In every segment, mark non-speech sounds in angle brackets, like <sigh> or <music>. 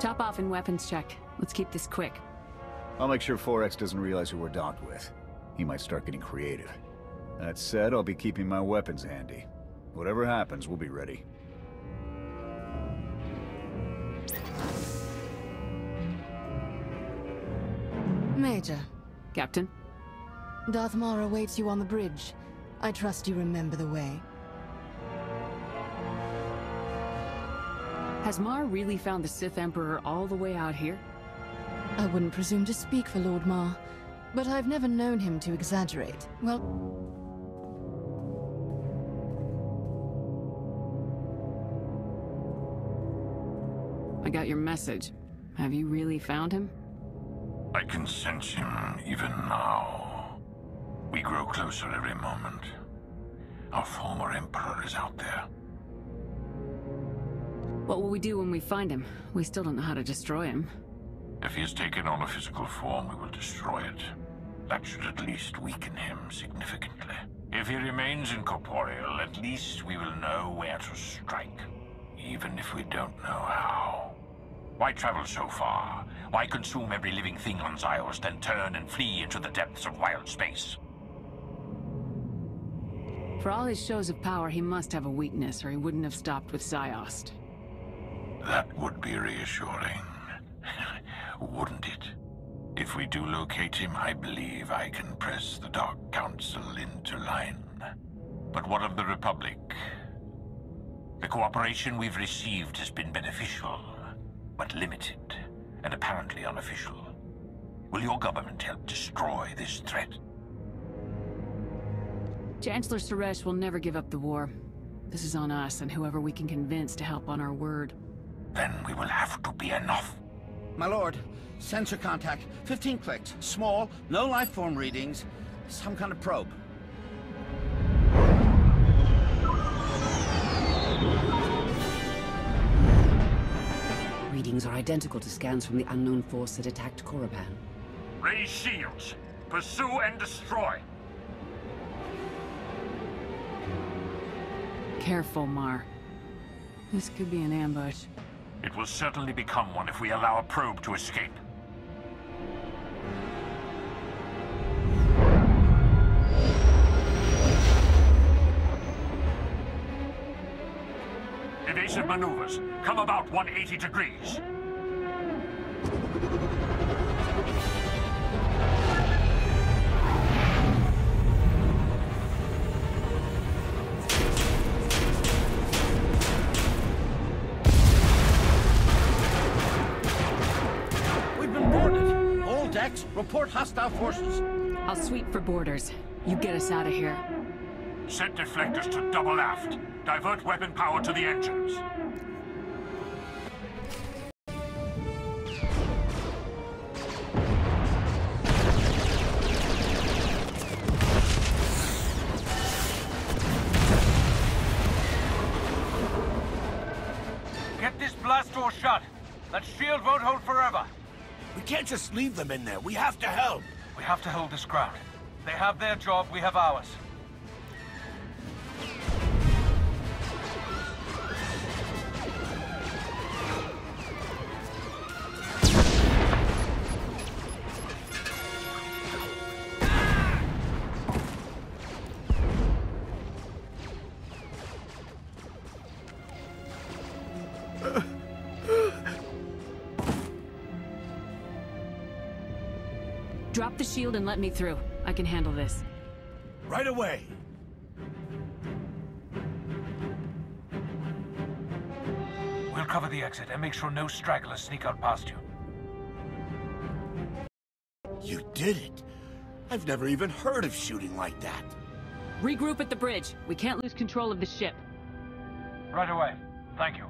Top off and weapons check. Let's keep this quick. I'll make sure 4X doesn't realize who we're docked with. He might start getting creative. That said, I'll be keeping my weapons handy. Whatever happens, we'll be ready. Major, Captain? Darth Marr awaits you on the bridge. I trust you remember the way. Has Marr really found the Sith Emperor all the way out here? I wouldn't presume to speak for Lord Marr, but I've never known him to exaggerate. Well, I got your message. Have you really found him? I can sense him even now. We grow closer every moment. Our former Emperor is out there. What will we do when we find him? We still don't know how to destroy him. If he has taken on a physical form, we will destroy it. That should at least weaken him significantly. If he remains incorporeal, at least we will know where to strike. Even if we don't know how. Why travel so far? Why consume every living thing on Ziost, then turn and flee into the depths of wild space? For all his shows of power, he must have a weakness, or he wouldn't have stopped with Ziost. That would be reassuring. <laughs> Wouldn't it? If we do locate him, I believe I can press the Dark Council into line. But what of the Republic? The cooperation we've received has been beneficial, but limited, and apparently unofficial. Will your government help destroy this threat? Chancellor Saresh will never give up the war. This is on us and whoever we can convince to help on our word. Then we will have to be enough. My lord, sensor contact. 15 clicks. Small, no life form readings. Some kind of probe. Readings are identical to scans from the unknown force that attacked Korriban. Raise shields. Pursue and destroy. Careful, Marr. This could be an ambush. It will certainly become one if we allow a probe to escape. Evasive maneuvers. Come about 180 degrees. Report hostile forces. I'll sweep for boarders. You get us out of here. Set deflectors to double aft. Divert weapon power to the engines. Get this blast door shut. That shield won't hold forever. We can't just leave them in there. We have to help. We have to hold this ground. They have their job, we have ours. And let me through. I can handle this. Right away. We'll cover the exit and make sure no stragglers sneak out past you. You did it. I've never even heard of shooting like that. Regroup at the bridge. We can't lose control of the ship. Right away. Thank you.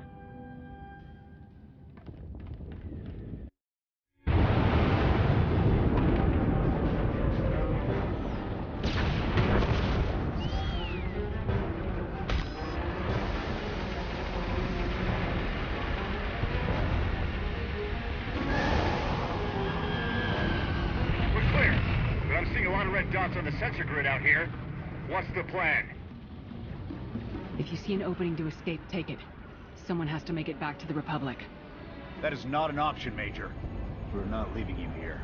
What's the plan? If you see an opening to escape, take it. Someone has to make it back to the Republic. That is not an option, Major. We're not leaving you here.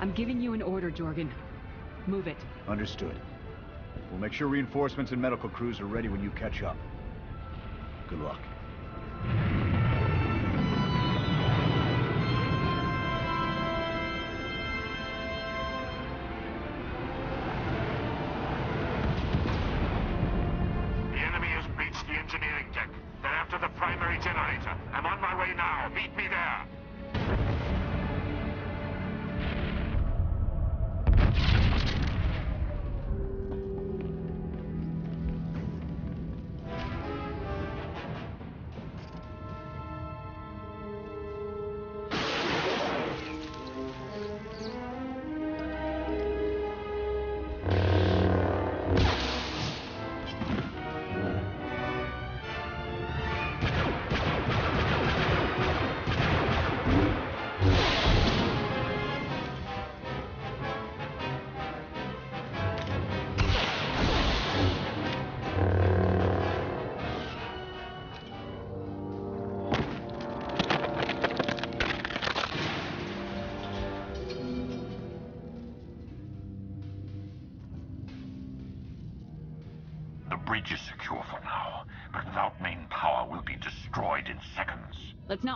I'm giving you an order, Jorgan. Move it. Understood. We'll make sure reinforcements and medical crews are ready when you catch up. Good luck.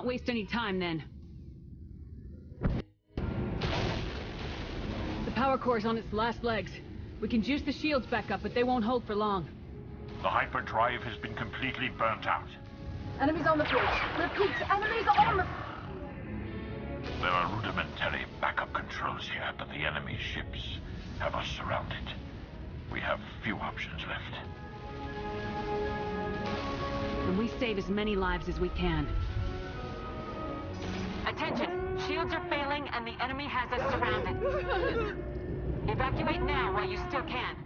Not waste any time, then. The power core's on its last legs. We can juice the shields back up, but they won't hold for long. The hyperdrive has been completely burnt out. Enemies on the bridge. Repeat, enemies on the... There are rudimentary backup controls here, but the enemy ships have us surrounded. We have few options left. And we save as many lives as we can. The enemy has us surrounded. Evacuate now while you still can.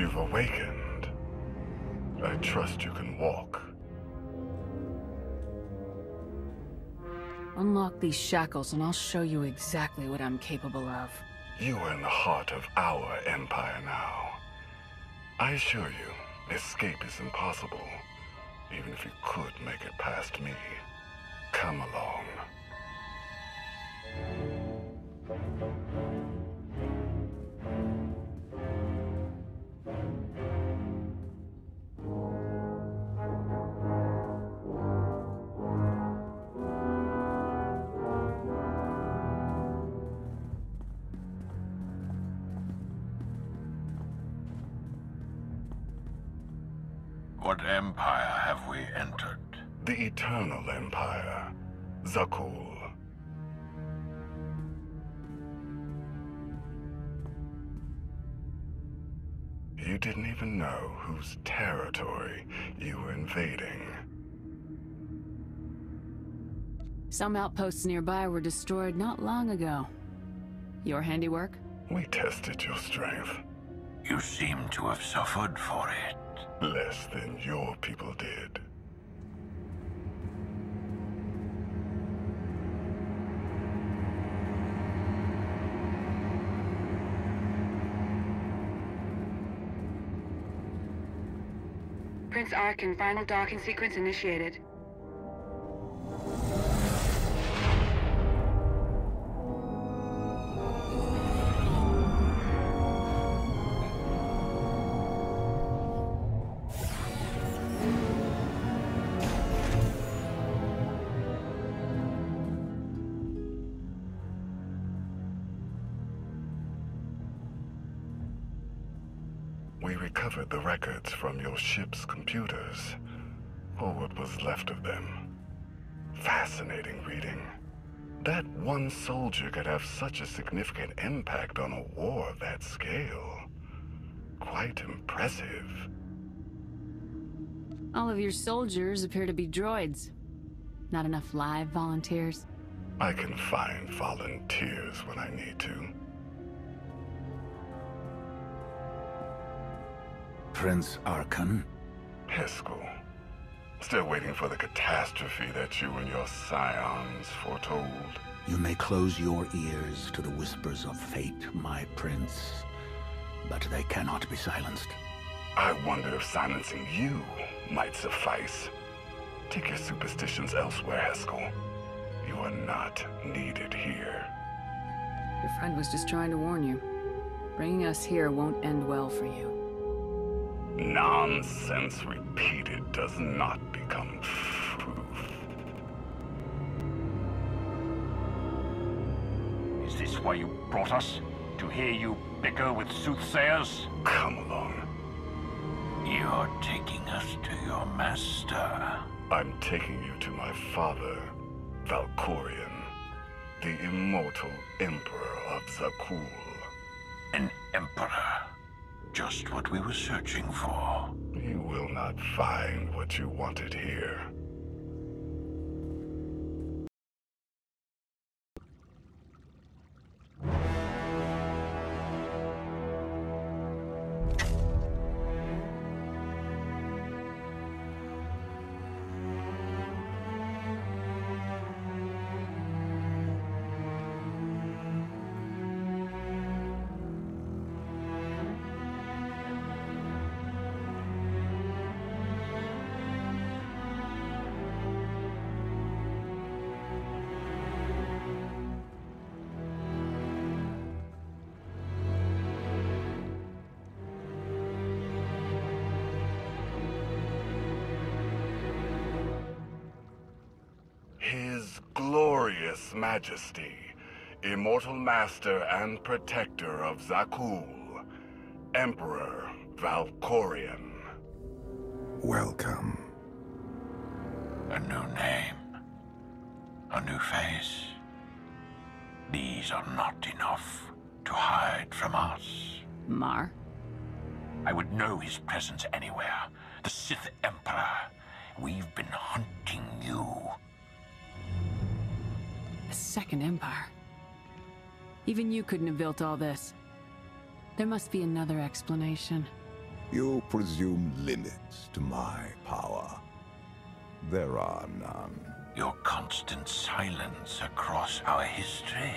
You've awakened. I trust you can walk. Unlock these shackles and I'll show you exactly what I'm capable of. You are in the heart of our empire now. I assure you, escape is impossible. Even if you could make it past me. Come along. Some outposts nearby were destroyed not long ago. Your handiwork? We tested your strength. You seem to have suffered for it. Less than your people did. Prince Arcann, final docking sequence initiated. Ship's computers, or what was left of them. Fascinating reading. That one soldier could have such a significant impact on a war of that scale. Quite impressive. All of your soldiers appear to be droids. Not enough live volunteers. I can find volunteers when I need to. Prince Arcann? Heskal. Still waiting for the catastrophe that you and your scions foretold. You may close your ears to the whispers of fate, my prince, but they cannot be silenced. I wonder if silencing you might suffice. Take your superstitions elsewhere, Heskal. You are not needed here. Your friend was just trying to warn you. Bringing us here won't end well for you. Nonsense repeated does not become truth. Is this why you brought us? To hear you bicker with soothsayers? Come along. You're taking us to your master. I'm taking you to my father, Valkorion, the immortal Emperor of Zakuul. An emperor. Just what we were searching for. You will not find what you wanted here. Majesty, immortal master and protector of Zakuul, Emperor Valkorion. Welcome. A new name. A new face. These are not enough to hide from us. Marr? I would know his presence anywhere. The Sith Emperor. We've been hunting you. The Second Empire. Even you couldn't have built all this. There must be another explanation. You presume limits to my power. There are none. Your constant silence across our history.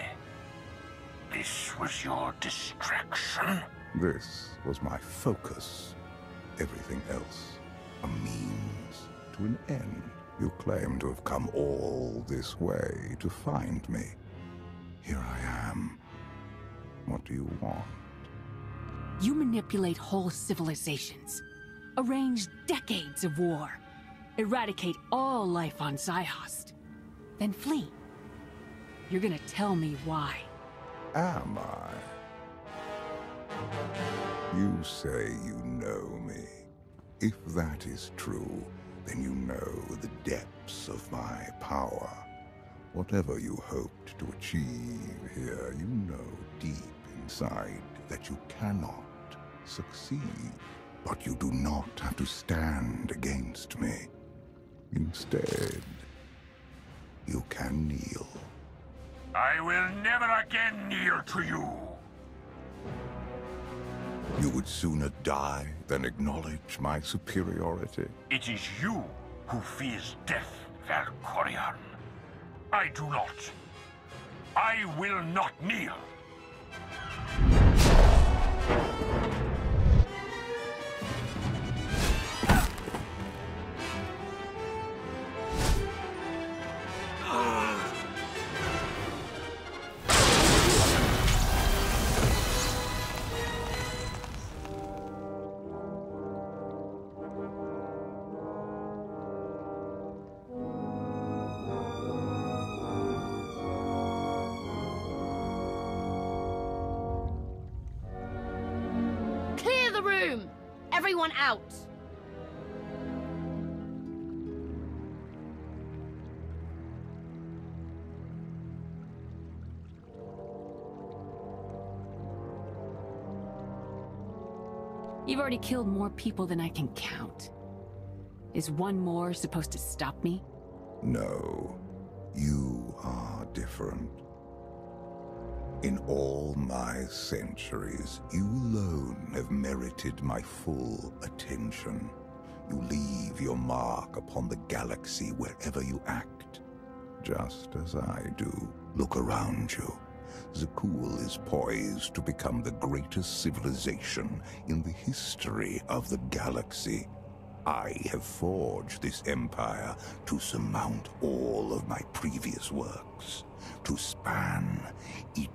This was your distraction? This was my focus. Everything else, a means to an end. You claim to have come all this way to find me. Here I am. What do you want? You manipulate whole civilizations, arrange decades of war, eradicate all life on Ziost, then flee. You're gonna tell me why. Am I? You say you know me. If that is true, then you know the depths of my power. Whatever you hoped to achieve here, you know deep inside that you cannot succeed. But you do not have to stand against me. Instead, you can kneel. I will never again kneel to you. You would sooner die than acknowledge my superiority. It is you who fears death, Valkorion. I do not. I will not kneel. Out! You've already killed more people than I can count. Is one more supposed to stop me? No, you are different. In all my centuries, you alone have merited my full attention. You leave your mark upon the galaxy wherever you act, just as I do. Look around you. Zakuul is poised to become the greatest civilization in the history of the galaxy. I have forged this empire to surmount all of my previous works, to span eternity.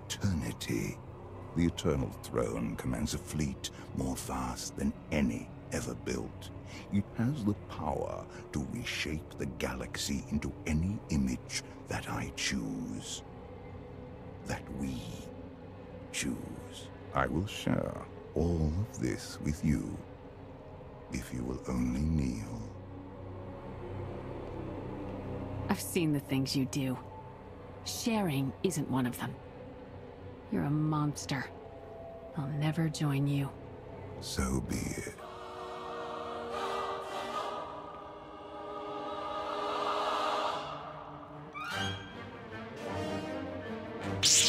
The Eternal Throne commands a fleet more vast than any ever built. It has the power to reshape the galaxy into any image that I choose. That we choose. I will share all of this with you if you will only kneel. I've seen the things you do. Sharing isn't one of them. You're a monster. I'll never join you. So be it. You <laughs>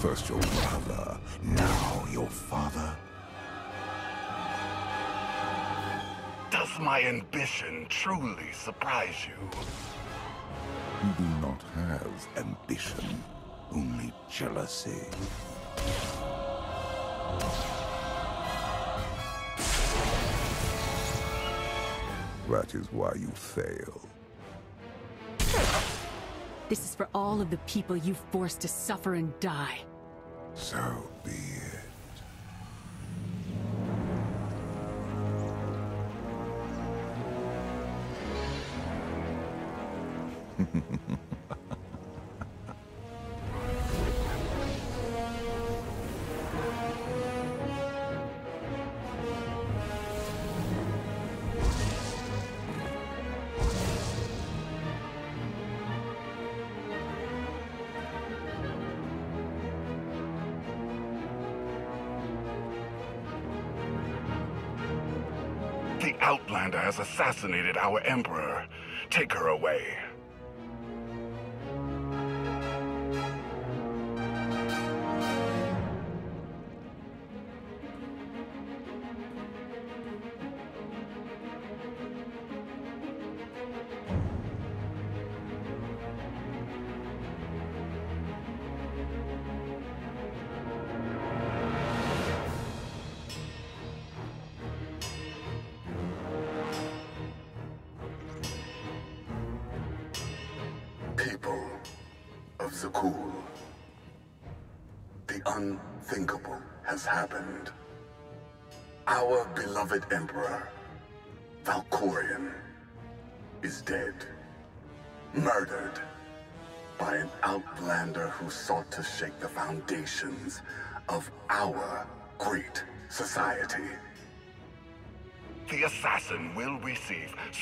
First your brother, now your father. Does my ambition truly surprise you? You do not have ambition, only jealousy. That is why you fail. This is for all of the people you forced to suffer and die. So be it. Has assassinated our Emperor. Take her away.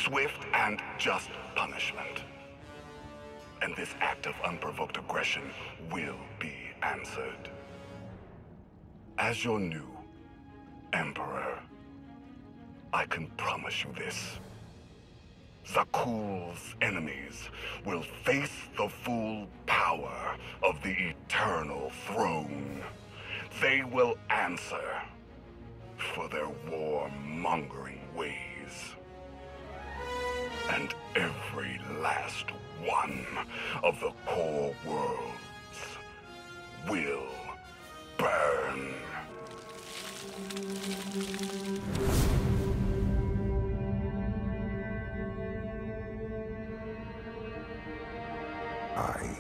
Swift and just punishment. And this act of unprovoked aggression will be answered. As your new Emperor, I can promise you this. Zakuul's enemies will face the full power of the Eternal Throne. They will answer for their war-mongering ways. And every last one of the core worlds will burn. I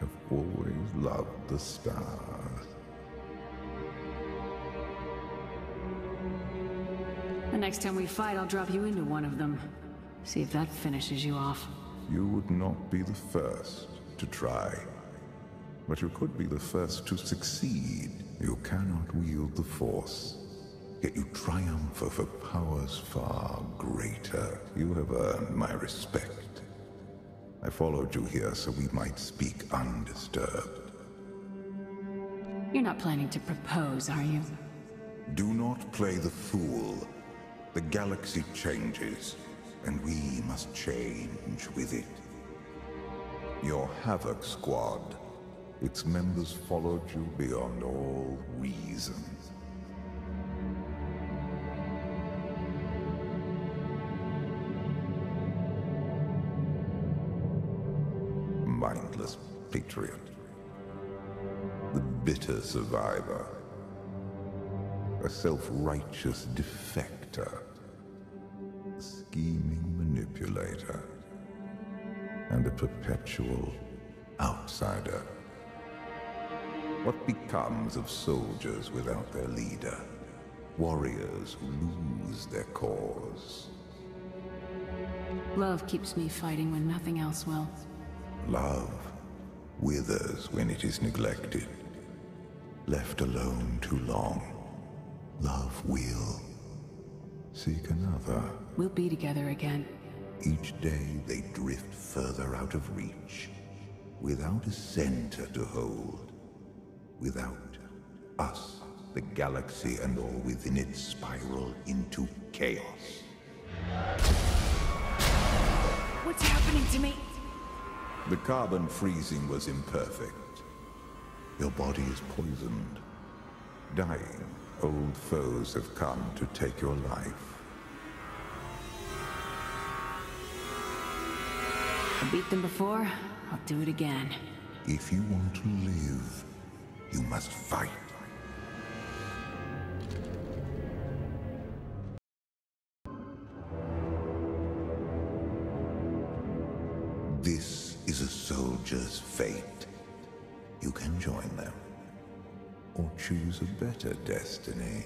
have always loved the stars. The next time we fight, I'll drop you into one of them. See if that finishes you off. You would not be the first to try. But you could be the first to succeed. You cannot wield the Force. Yet you triumph over powers far greater. You have earned my respect. I followed you here so we might speak undisturbed. You're not planning to propose, are you? Do not play the fool. The galaxy changes, and we must change with it. Your Havoc Squad, its members followed you beyond all reason. Mindless patriot. The bitter survivor. A self-righteous defector. Scheming manipulator. And a perpetual outsider. What becomes of soldiers without their leader? Warriors who lose their cause. Love keeps me fighting when nothing else will. Love withers when it is neglected. Left alone too long, love will seek another. We'll be together again. Each day they drift further out of reach, without a center to hold, without us, the galaxy and all within it spiral into chaos. What's happening to me? The carbon freezing was imperfect. Your body is poisoned. Dying, old foes have come to take your life. I beat them before, I'll do it again. If you want to live, you must fight. Choose a better destiny.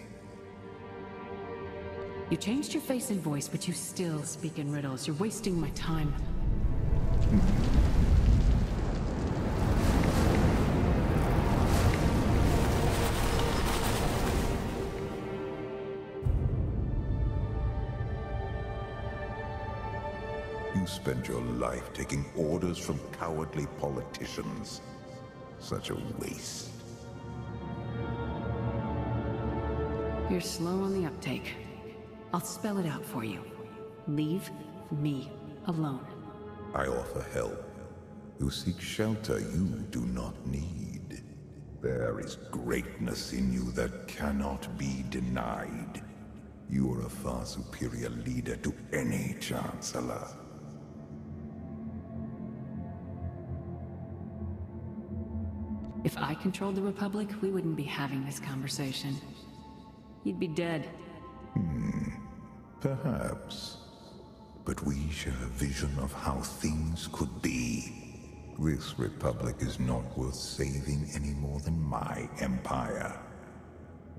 You changed your face and voice, but you still speak in riddles. You're wasting my time. You spent your life taking orders from cowardly politicians. Such a waste. You're slow on the uptake. I'll spell it out for you. Leave me alone. I offer help. You seek shelter you do not need. There is greatness in you that cannot be denied. You are a far superior leader to any Chancellor. If I controlled the Republic, we wouldn't be having this conversation. You'd be dead. Hmm. Perhaps. But we share a vision of how things could be. This Republic is not worth saving any more than my Empire.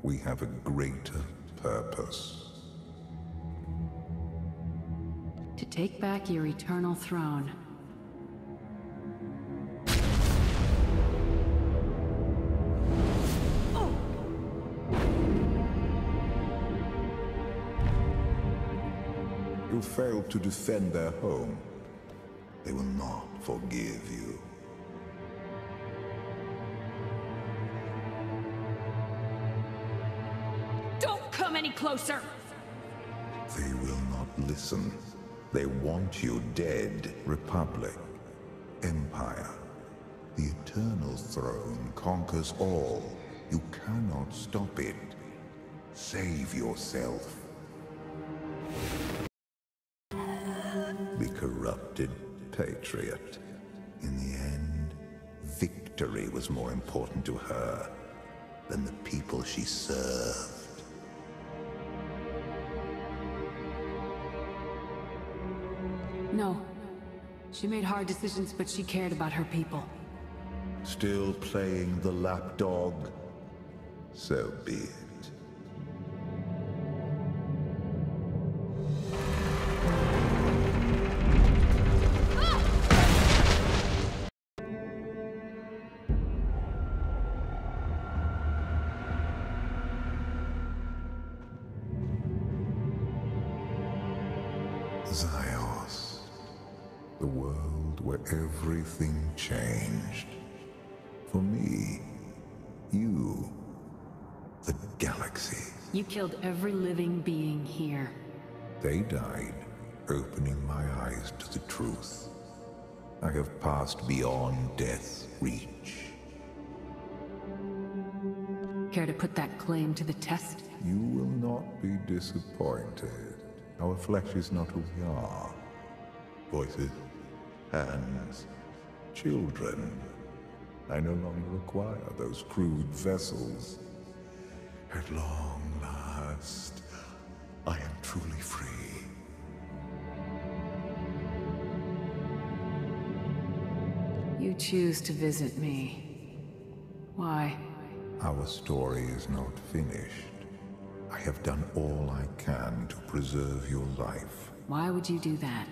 We have a greater purpose. To take back your eternal throne. Failed to defend their home. They will not forgive you. Don't come any closer! They will not listen. They want you dead. Republic. Empire. The Eternal Throne conquers all. You cannot stop it. Save yourself. Corrupted patriot. In the end, victory was more important to her than the people she served. No. She made hard decisions, but she cared about her people. Still playing the lapdog? So be it. Killed every living being here. They died, opening my eyes to the truth. I have passed beyond death's reach. Care to put that claim to the test? You will not be disappointed. Our flesh is not who we are. Voices, hands, children. I no longer require those crude vessels. At long I am truly free. You choose to visit me. Why? Our story is not finished. I have done all I can to preserve your life. Why would you do that?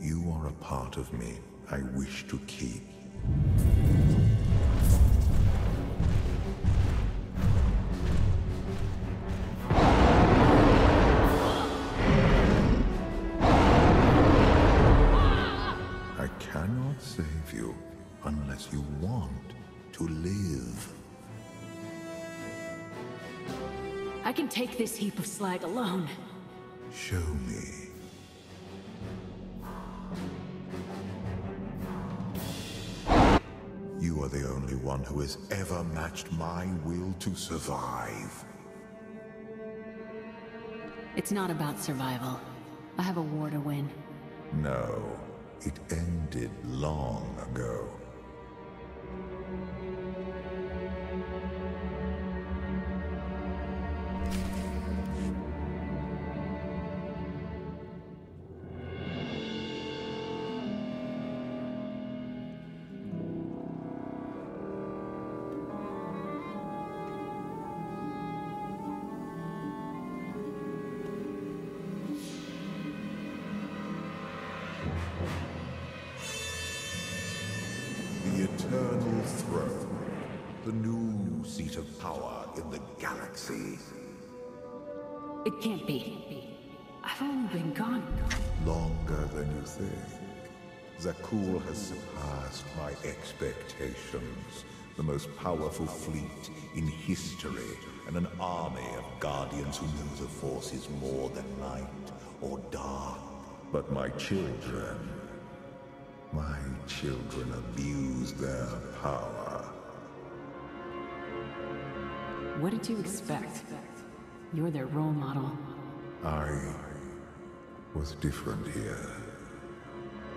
You are a part of me I wish to keep. To live. I can take this heap of slag alone. Show me. You are the only one who has ever matched my will to survive. It's not about survival. I have a war to win. No, it ended long ago. You're their role model. I was different here.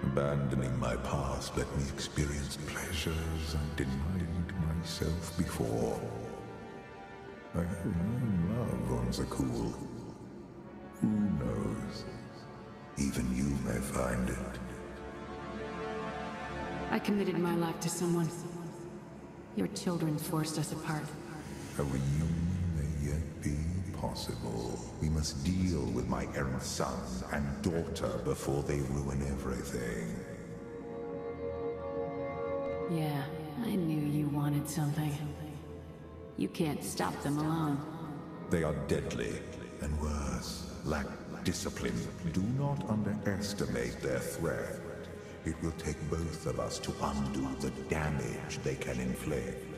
Abandoning my past let me experience pleasures I denied myself before. I have no love on Zakuul. Who knows? Even you may find it. I committed my life to someone. Your children forced us apart. A reunion be possible. We must deal with my errant son and daughter before they ruin everything. Yeah, I knew you wanted something. You can't stop them alone. They are deadly, and worse, lack discipline. Do not underestimate their threat. It will take both of us to undo the damage they can inflict.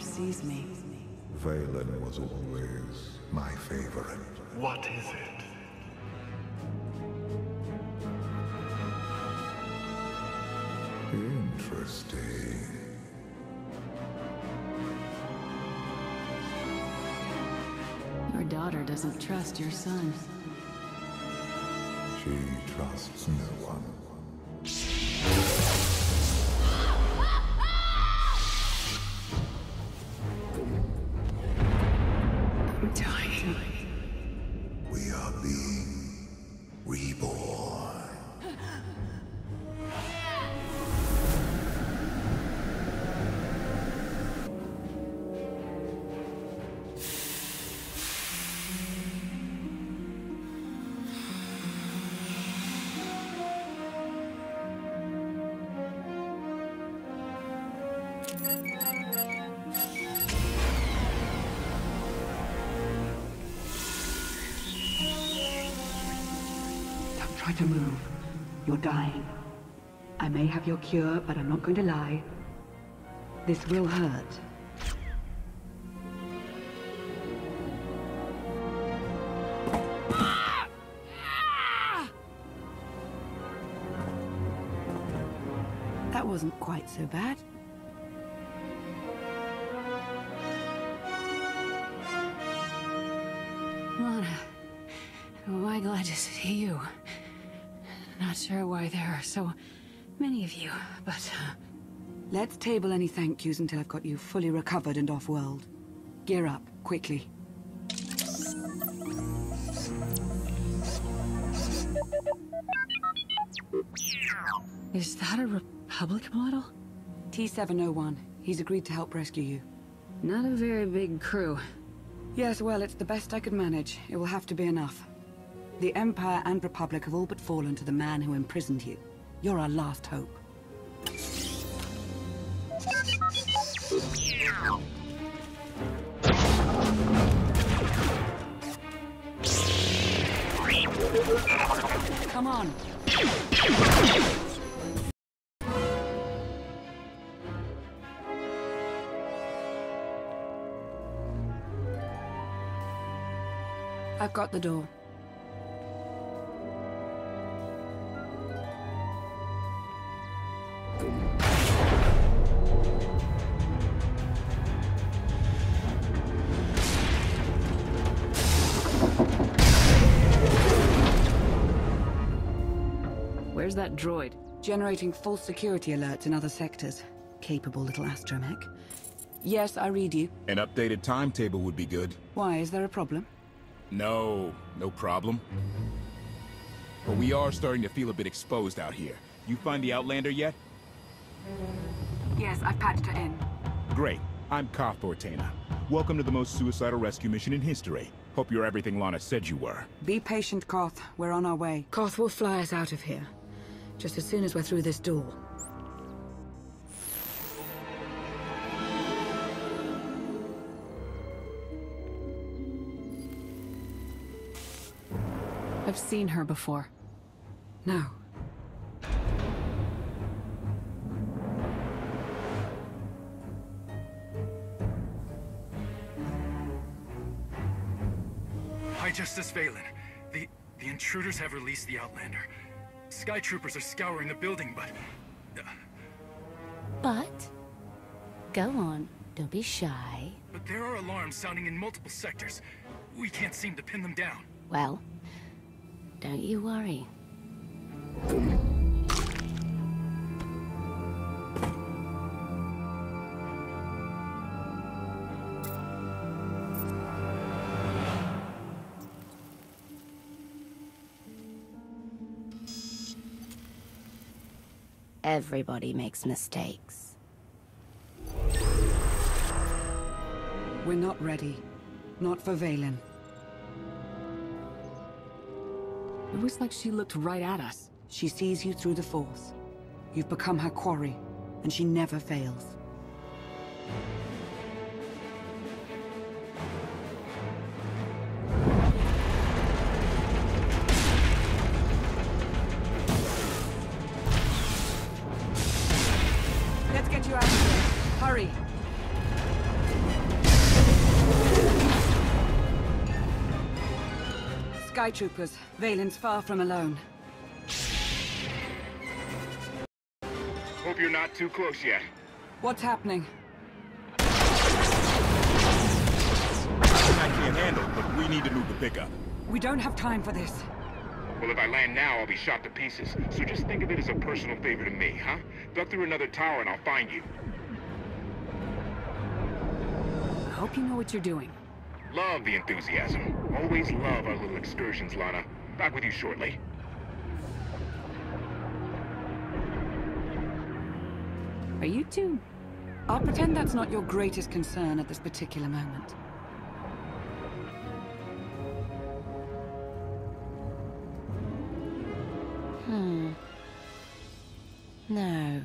Sees me. Vaylin was always my favorite. What is it? Interesting. Your daughter doesn't trust your son. She trusts no one. To move. You're dying. I may have your cure, but I'm not going to lie. This will hurt. That wasn't quite so bad. Let's table any thank yous until I've got you fully recovered and off-world. Gear up, quickly. Is that a Republic model? T7-O1. He's agreed to help rescue you. Not a very big crew. Yes, well, it's the best I could manage. It will have to be enough. The Empire and Republic have all but fallen to the man who imprisoned you. You're our last hope. Come on. I've got the door. Droid? Generating false security alerts in other sectors. Capable little astromech. Yes, I read you. An updated timetable would be good. Why, is there a problem? No, no problem. But we are starting to feel a bit exposed out here. You find the Outlander yet? Yes, I've patched her in. Great. I'm Koth Vortena. Welcome to the most suicidal rescue mission in history. Hope you're everything Lana said you were. Be patient, Koth. We're on our way. Koth will fly us out of here. Just as soon as we're through this door. I've seen her before. No. High, Justice Vaylin. The the intruders have released the Outlander. Sky troopers are scouring the building, but But... Go on. Don't be shy. but there are alarms sounding in multiple sectors. We can't seem to pin them down. Well, don't you worry. Everybody makes mistakes. We're not ready. Not for Vaylin. It was like she looked right at us. She sees you through the Force. You've become her quarry, and she never fails. Sky Troopers, Vaylin's far from alone. Hope you're not too close yet. What's happening? I can't handle, but we need to move the pickup. We don't have time for this. Well, if I land now, I'll be shot to pieces. So just think of it as a personal favor to me, huh? Duck through another tower and I'll find you. I hope you know what you're doing. Love the enthusiasm. Always love our little excursions, Lana. Back with you shortly. Are you two? I'll pretend that's not your greatest concern at this particular moment. Hmm. No.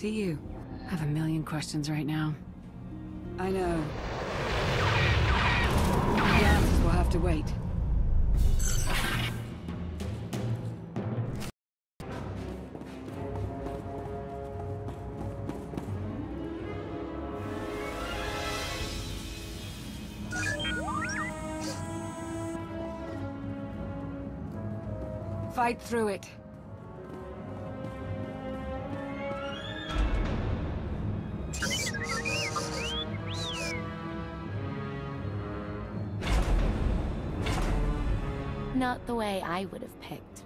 See you. I have a million questions right now. I know. The answers will have to wait. Fight through it. Not the way I would have picked.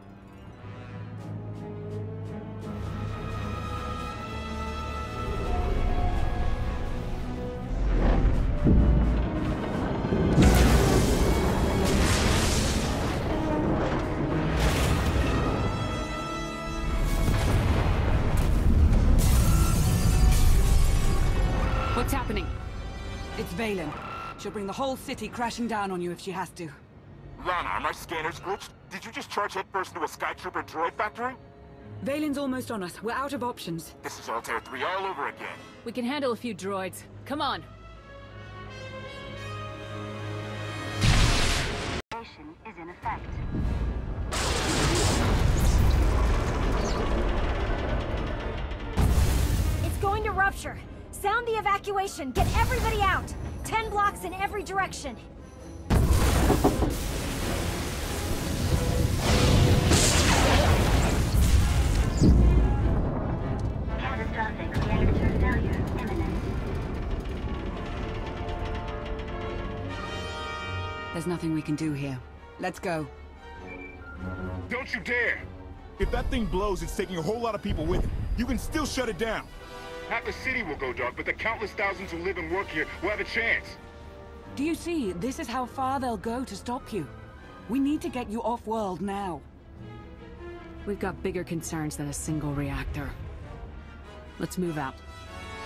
What's happening? It's Vaylin. She'll bring the whole city crashing down on you if she has to. Lana, are my scanners glitched? Did you just charge headfirst into a Skytrooper droid factory? Vaylin's almost on us. We're out of options. This is Altair 3 all over again. We can handle a few droids. Come on. is in effect. It's going to rupture. Sound the evacuation. Get everybody out. Ten blocks in every direction. There's nothing we can do here. Let's go. Don't you dare! If that thing blows, it's taking a whole lot of people with it. You can still shut it down. Half the city will go dark, but the countless thousands who live and work here will have a chance. Do you see? This is how far they'll go to stop you. We need to get you off-world now. We've got bigger concerns than a single reactor. Let's move out.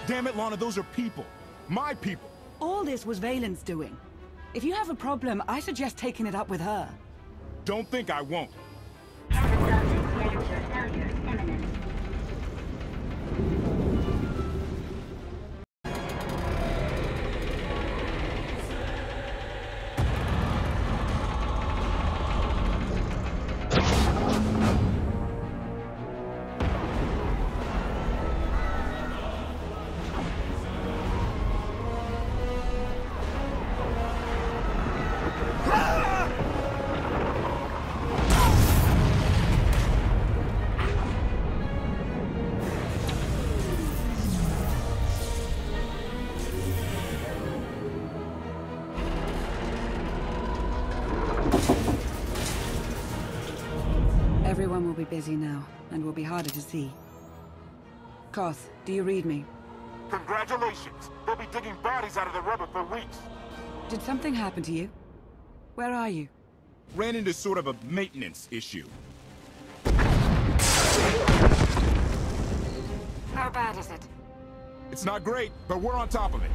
Damn it, Lana, those are people. My people. All this was Vaylin's doing. If you have a problem, I suggest taking it up with her. Don't think I won't. And will be harder to see. Koth, do you read me? Congratulations! They'll be digging bodies out of the rubble for weeks. Did something happen to you? Where are you? Ran into sort of a maintenance issue. How bad is it? It's not great, but we're on top of it.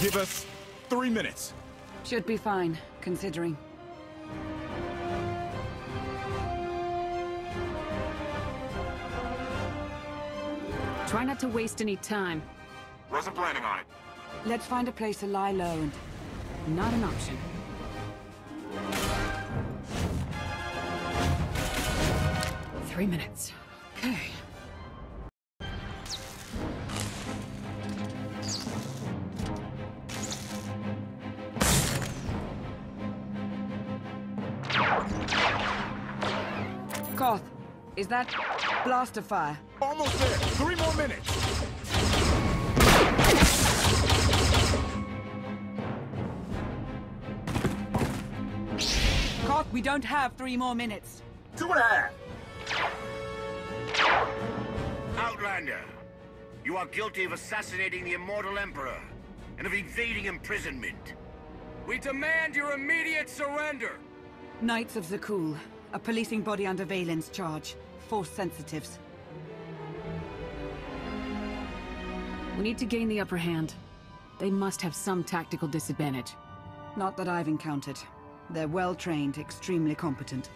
Give us three minutes. Should be fine, considering. Try not to waste any time. Wasn't planning on it. Let's find a place to lie low and... Not an option. Three minutes. Okay. Is that blaster fire? Almost there. Three more minutes. Koth, we don't have three more minutes. Two and a half. Outlander, you are guilty of assassinating the Immortal Emperor and of evading imprisonment. We demand your immediate surrender! Knights of Zakuul, a policing body under Vaylin's charge. Force sensitives. We need to gain the upper hand. They must have some tactical disadvantage. Not that I've encountered. They're well-trained, extremely competent.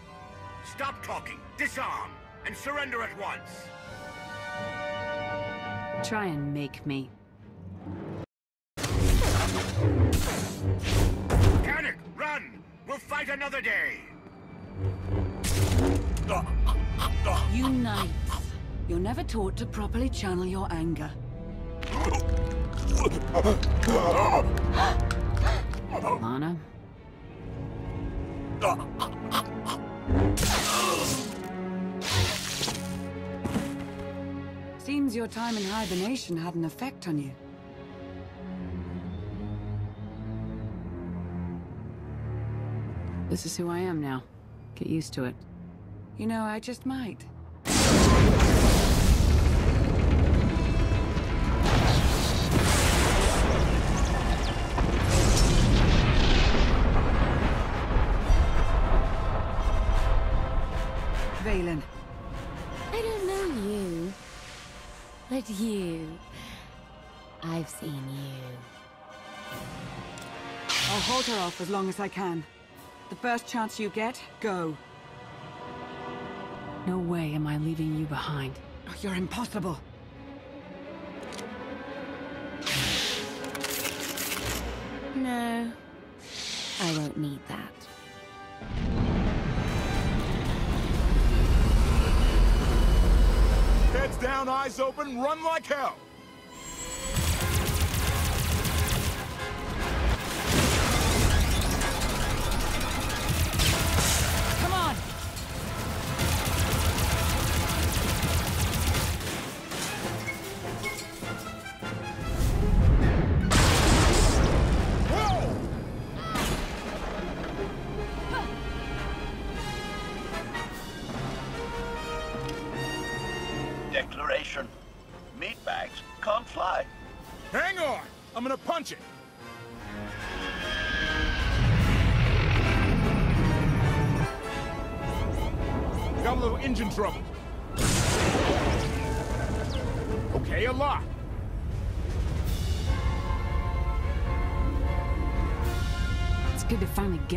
Stop talking, disarm, and surrender at once! Try and make me. Panic! Run! We'll fight another day! You knights. You're never taught to properly channel your anger. Lana? Seems your time in hibernation had an effect on you. This is who I am now. Get used to it. You know, I just might. Vaylin. I don't know you. But you. I've seen you. I'll hold her off as long as I can. The first chance you get, go. No way am I leaving you behind. Oh, You're impossible. No. I won't need that. Heads down, eyes open, run like hell.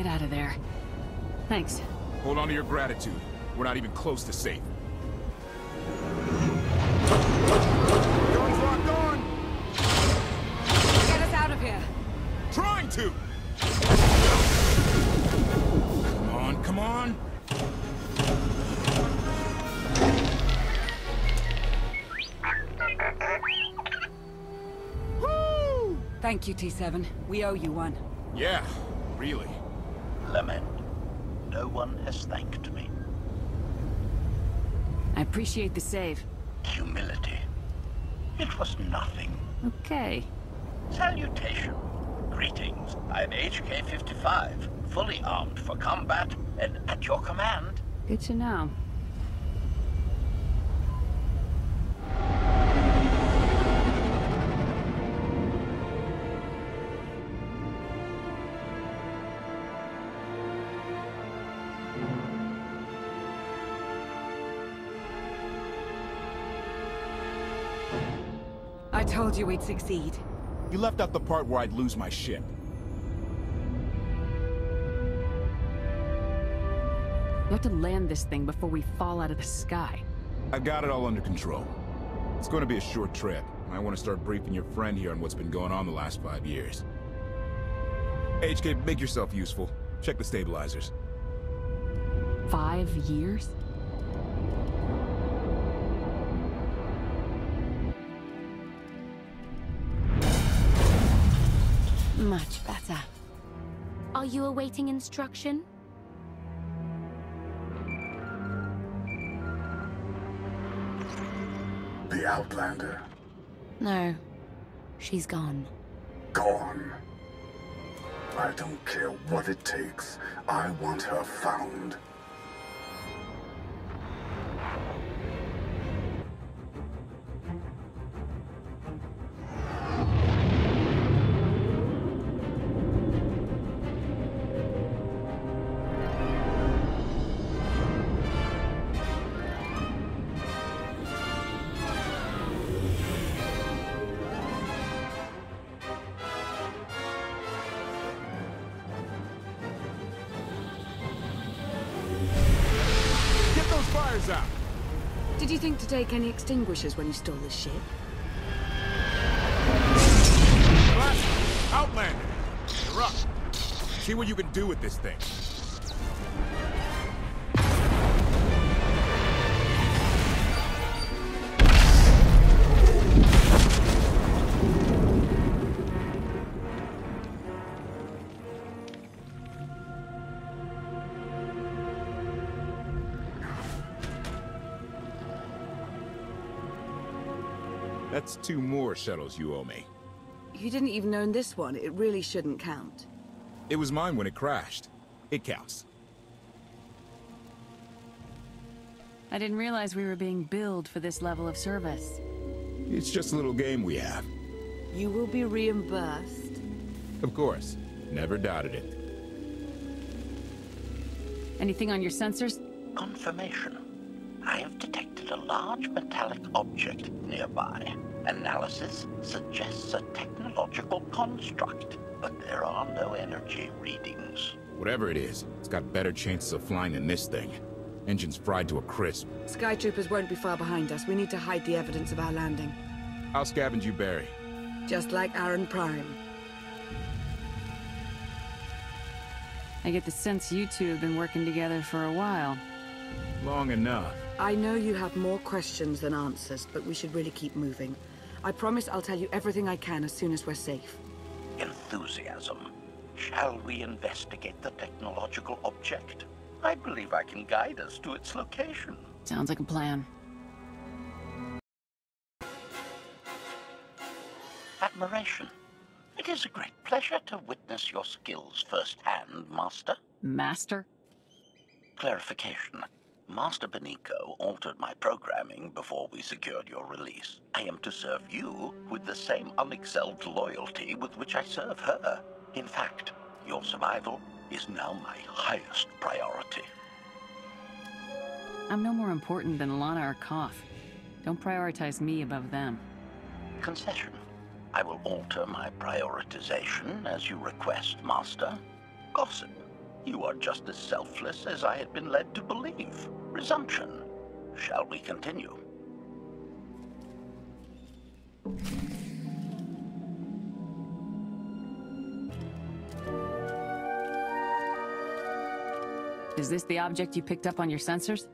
Get out of there. Thanks. Hold on to your gratitude. We're not even close to safe. Guns locked on! Get us out of here! Trying to! Come on, come on! Thank you, T7. We owe you one. Yeah, really. Lament. No one has thanked me. I appreciate the save. Humility. It was nothing. Okay. Salutation. Greetings. I'm HK-55, fully armed for combat and at your command. Good to know. You we'd succeed. You left out the part where I'd lose my ship. You have to land this thing before we fall out of the sky. I've got it all under control. It's going to be a short trip. I want to start briefing your friend here on what's been going on the last five years. HK, make yourself useful. Check the stabilizers. Five years? Much better. Are you awaiting instruction? The Outlander. No. She's gone. Gone. I don't care what it takes. I want her found. Take any extinguishers when you stole this ship? Classic! Outlander! You're up. See what you can do with this thing. That's two more shuttles you owe me. You didn't even own this one. It really shouldn't count. It was mine when it crashed. It counts. I didn't realize we were being billed for this level of service. It's just a little game we have. You will be reimbursed. Of course. Never doubted it. Anything on your sensors? Confirmation. Large metallic object nearby. Analysis suggests a technological construct, but there are no energy readings. Whatever it is, it's got better chances of flying than this thing. Engine's fried to a crisp. Sky troopers won't be far behind us. We need to hide the evidence of our landing. I'll scavenge you, Barry. Just like Aaron Prime. I get the sense you two have been working together for a while. Long enough. I know you have more questions than answers, but we should really keep moving. I promise I'll tell you everything I can as soon as we're safe. Enthusiasm. Shall we investigate the technological object? I believe I can guide us to its location. Sounds like a plan. Admiration. It is a great pleasure to witness your skills firsthand, Master. Master? Clarification. Master Beniko altered my programming before we secured your release. I am to serve you with the same unexcelled loyalty with which I serve her. In fact, your survival is now my highest priority. I'm no more important than Lana or Koth. Don't prioritize me above them. Concession. I will alter my prioritization as you request, Master. Gossip. You are just as selfless as I had been led to believe. Resumption. Shall we continue? Is this the object you picked up on your sensors?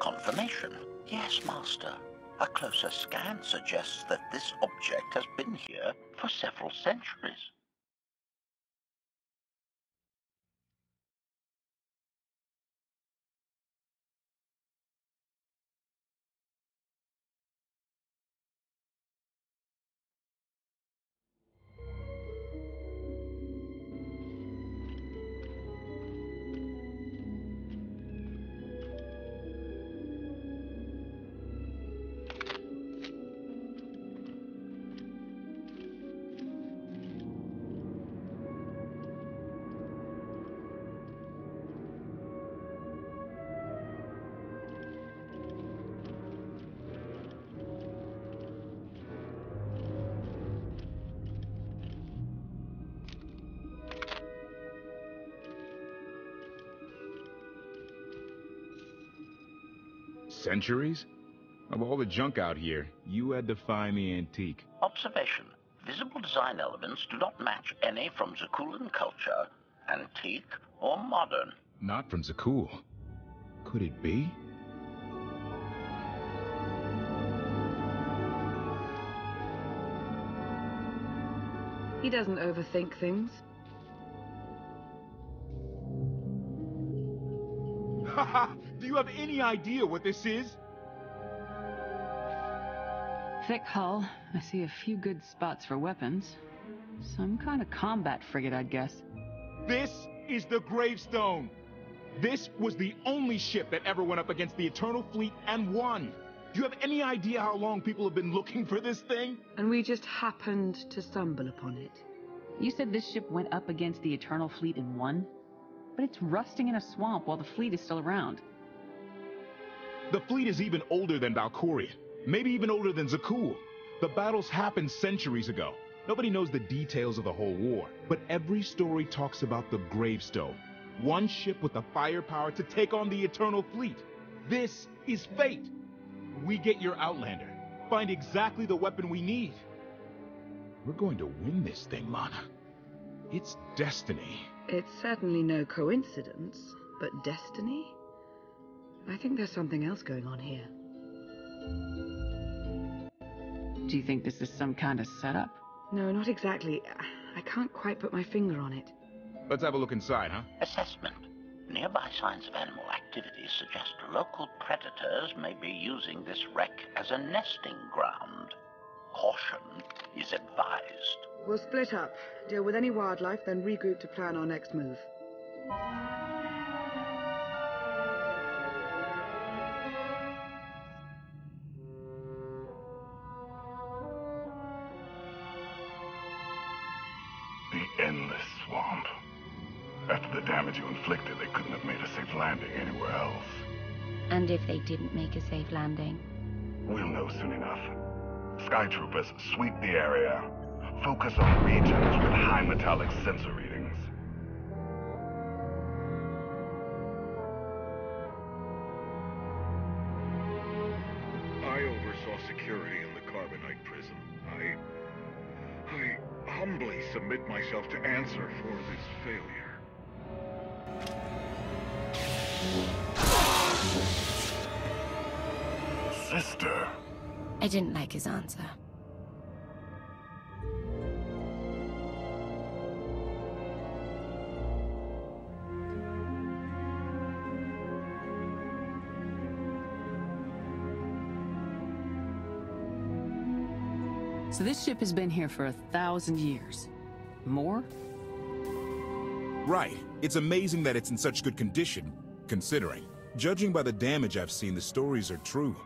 Confirmation. Yes, Master. A closer scan suggests that this object has been here for several centuries. Centuries? Of all the junk out here, you had to find the antique. Observation. Visible design elements do not match any from Zakuulan culture, antique or modern. Not from Zakuul. Could it be? He doesn't overthink things. <laughs> Haha! Do you have any idea what this is? Thick hull. I see a few good spots for weapons. Some kind of combat frigate, I'd guess. This is the Gravestone! This was the only ship that ever went up against the Eternal Fleet and won! Do you have any idea how long people have been looking for this thing? And we just happened to stumble upon it. You said this ship went up against the Eternal Fleet and won? But it's rusting in a swamp while the fleet is still around. The fleet is even older than Valkorion. Maybe even older than Zakuul. The battles happened centuries ago. Nobody knows the details of the whole war, but every story talks about the Gravestone. One ship with the firepower to take on the Eternal Fleet. This is fate. We get your Outlander. Find exactly the weapon we need. We're going to win this thing, Lana. It's destiny. It's certainly no coincidence, but destiny? I think there's something else going on here. Do you think this is some kind of setup? No, not exactly. I can't quite put my finger on it. Let's have a look inside, huh? Assessment. Nearby signs of animal activity suggest local predators may be using this wreck as a nesting ground. Caution is advised. We'll split up, deal with any wildlife, then regroup to plan our next move. Damage you inflicted, they couldn't have made a safe landing anywhere else. And if they didn't make a safe landing? We'll know soon enough. Sky troopers, sweep the area. Focus on regions with high metallic sensor readings. I oversaw security in the Carbonite prison. I... I humbly submit myself to answer for this failure. Sister. I didn't like his answer. So this ship has been here for a thousand years. More? Right. It's amazing that it's in such good condition, considering. Judging by the damage I've seen, the stories are true.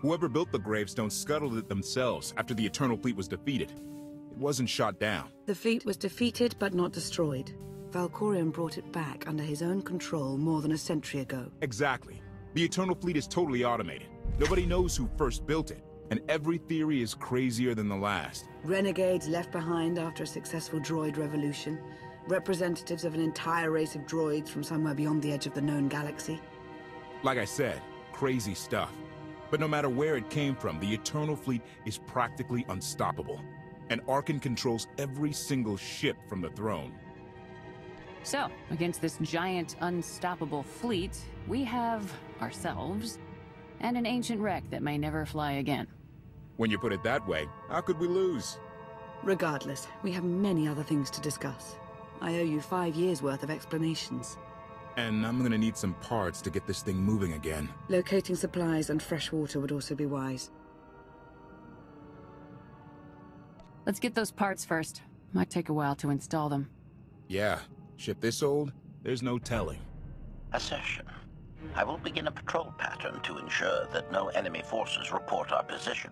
Whoever built the gravestone scuttled it themselves after the Eternal Fleet was defeated. It wasn't shot down. The fleet was defeated but not destroyed. Valkorion brought it back under his own control more than a century ago. Exactly. The Eternal Fleet is totally automated. Nobody knows who first built it, and every theory is crazier than the last. Renegades left behind after a successful droid revolution. Representatives of an entire race of droids from somewhere beyond the edge of the known galaxy. Like I said, crazy stuff. But no matter where it came from, the Eternal Fleet is practically unstoppable. And Arcann controls every single ship from the throne. So, against this giant, unstoppable fleet, we have ourselves and an ancient wreck that may never fly again. When you put it that way, how could we lose? Regardless, we have many other things to discuss. I owe you five years' worth of explanations. And I'm gonna need some parts to get this thing moving again. Locating supplies and fresh water would also be wise. Let's get those parts first. Might take a while to install them. Yeah, ship this old, there's no telling. Assertion. I will begin a patrol pattern to ensure that no enemy forces report our position.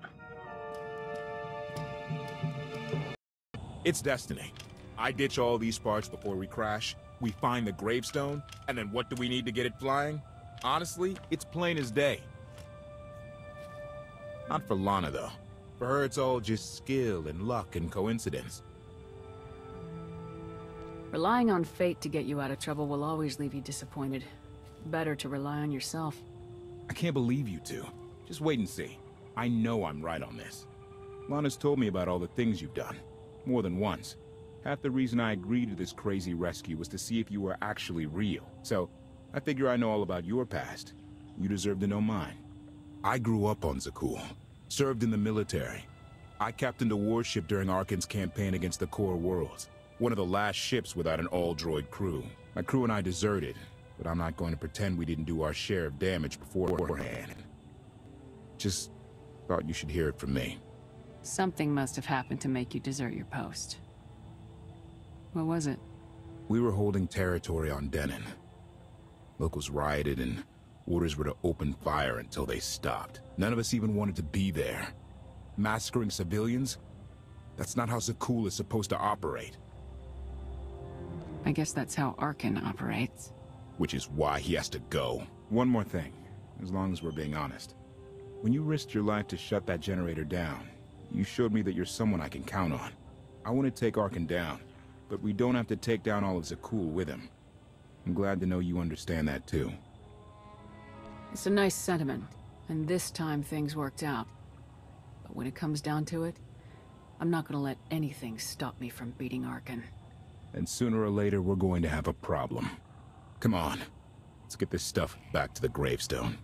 It's destiny. I ditch all these parts before we crash, we find the gravestone, and then what do we need to get it flying? Honestly, it's plain as day. Not for Lana, though. For her, it's all just skill and luck and coincidence. Relying on fate to get you out of trouble will always leave you disappointed. Better to rely on yourself. I can't believe you two. Just wait and see. I know I'm right on this. Lana's told me about all the things you've done. More than once. Half the reason I agreed to this crazy rescue was to see if you were actually real. So, I figure I know all about your past. You deserve to know mine. I grew up on Zakuul. Served in the military. I captained a warship during Arcann's campaign against the Core Worlds. One of the last ships without an all-droid crew. My crew and I deserted, but I'm not going to pretend we didn't do our share of damage beforehand. Just thought you should hear it from me. Something must have happened to make you desert your post. What was it? We were holding territory on Denon. Locals rioted and orders were to open fire until they stopped. None of us even wanted to be there. Massacring civilians? That's not how Zakuul is supposed to operate. I guess that's how Arcann operates. Which is why he has to go. One more thing, as long as we're being honest. When you risked your life to shut that generator down, you showed me that you're someone I can count on. I want to take Arcann down, but we don't have to take down all of Zakuul with him. I'm glad to know you understand that too. It's a nice sentiment, and this time things worked out. But when it comes down to it, I'm not gonna let anything stop me from beating Arcann. And sooner or later, we're going to have a problem. Come on, let's get this stuff back to the gravestone.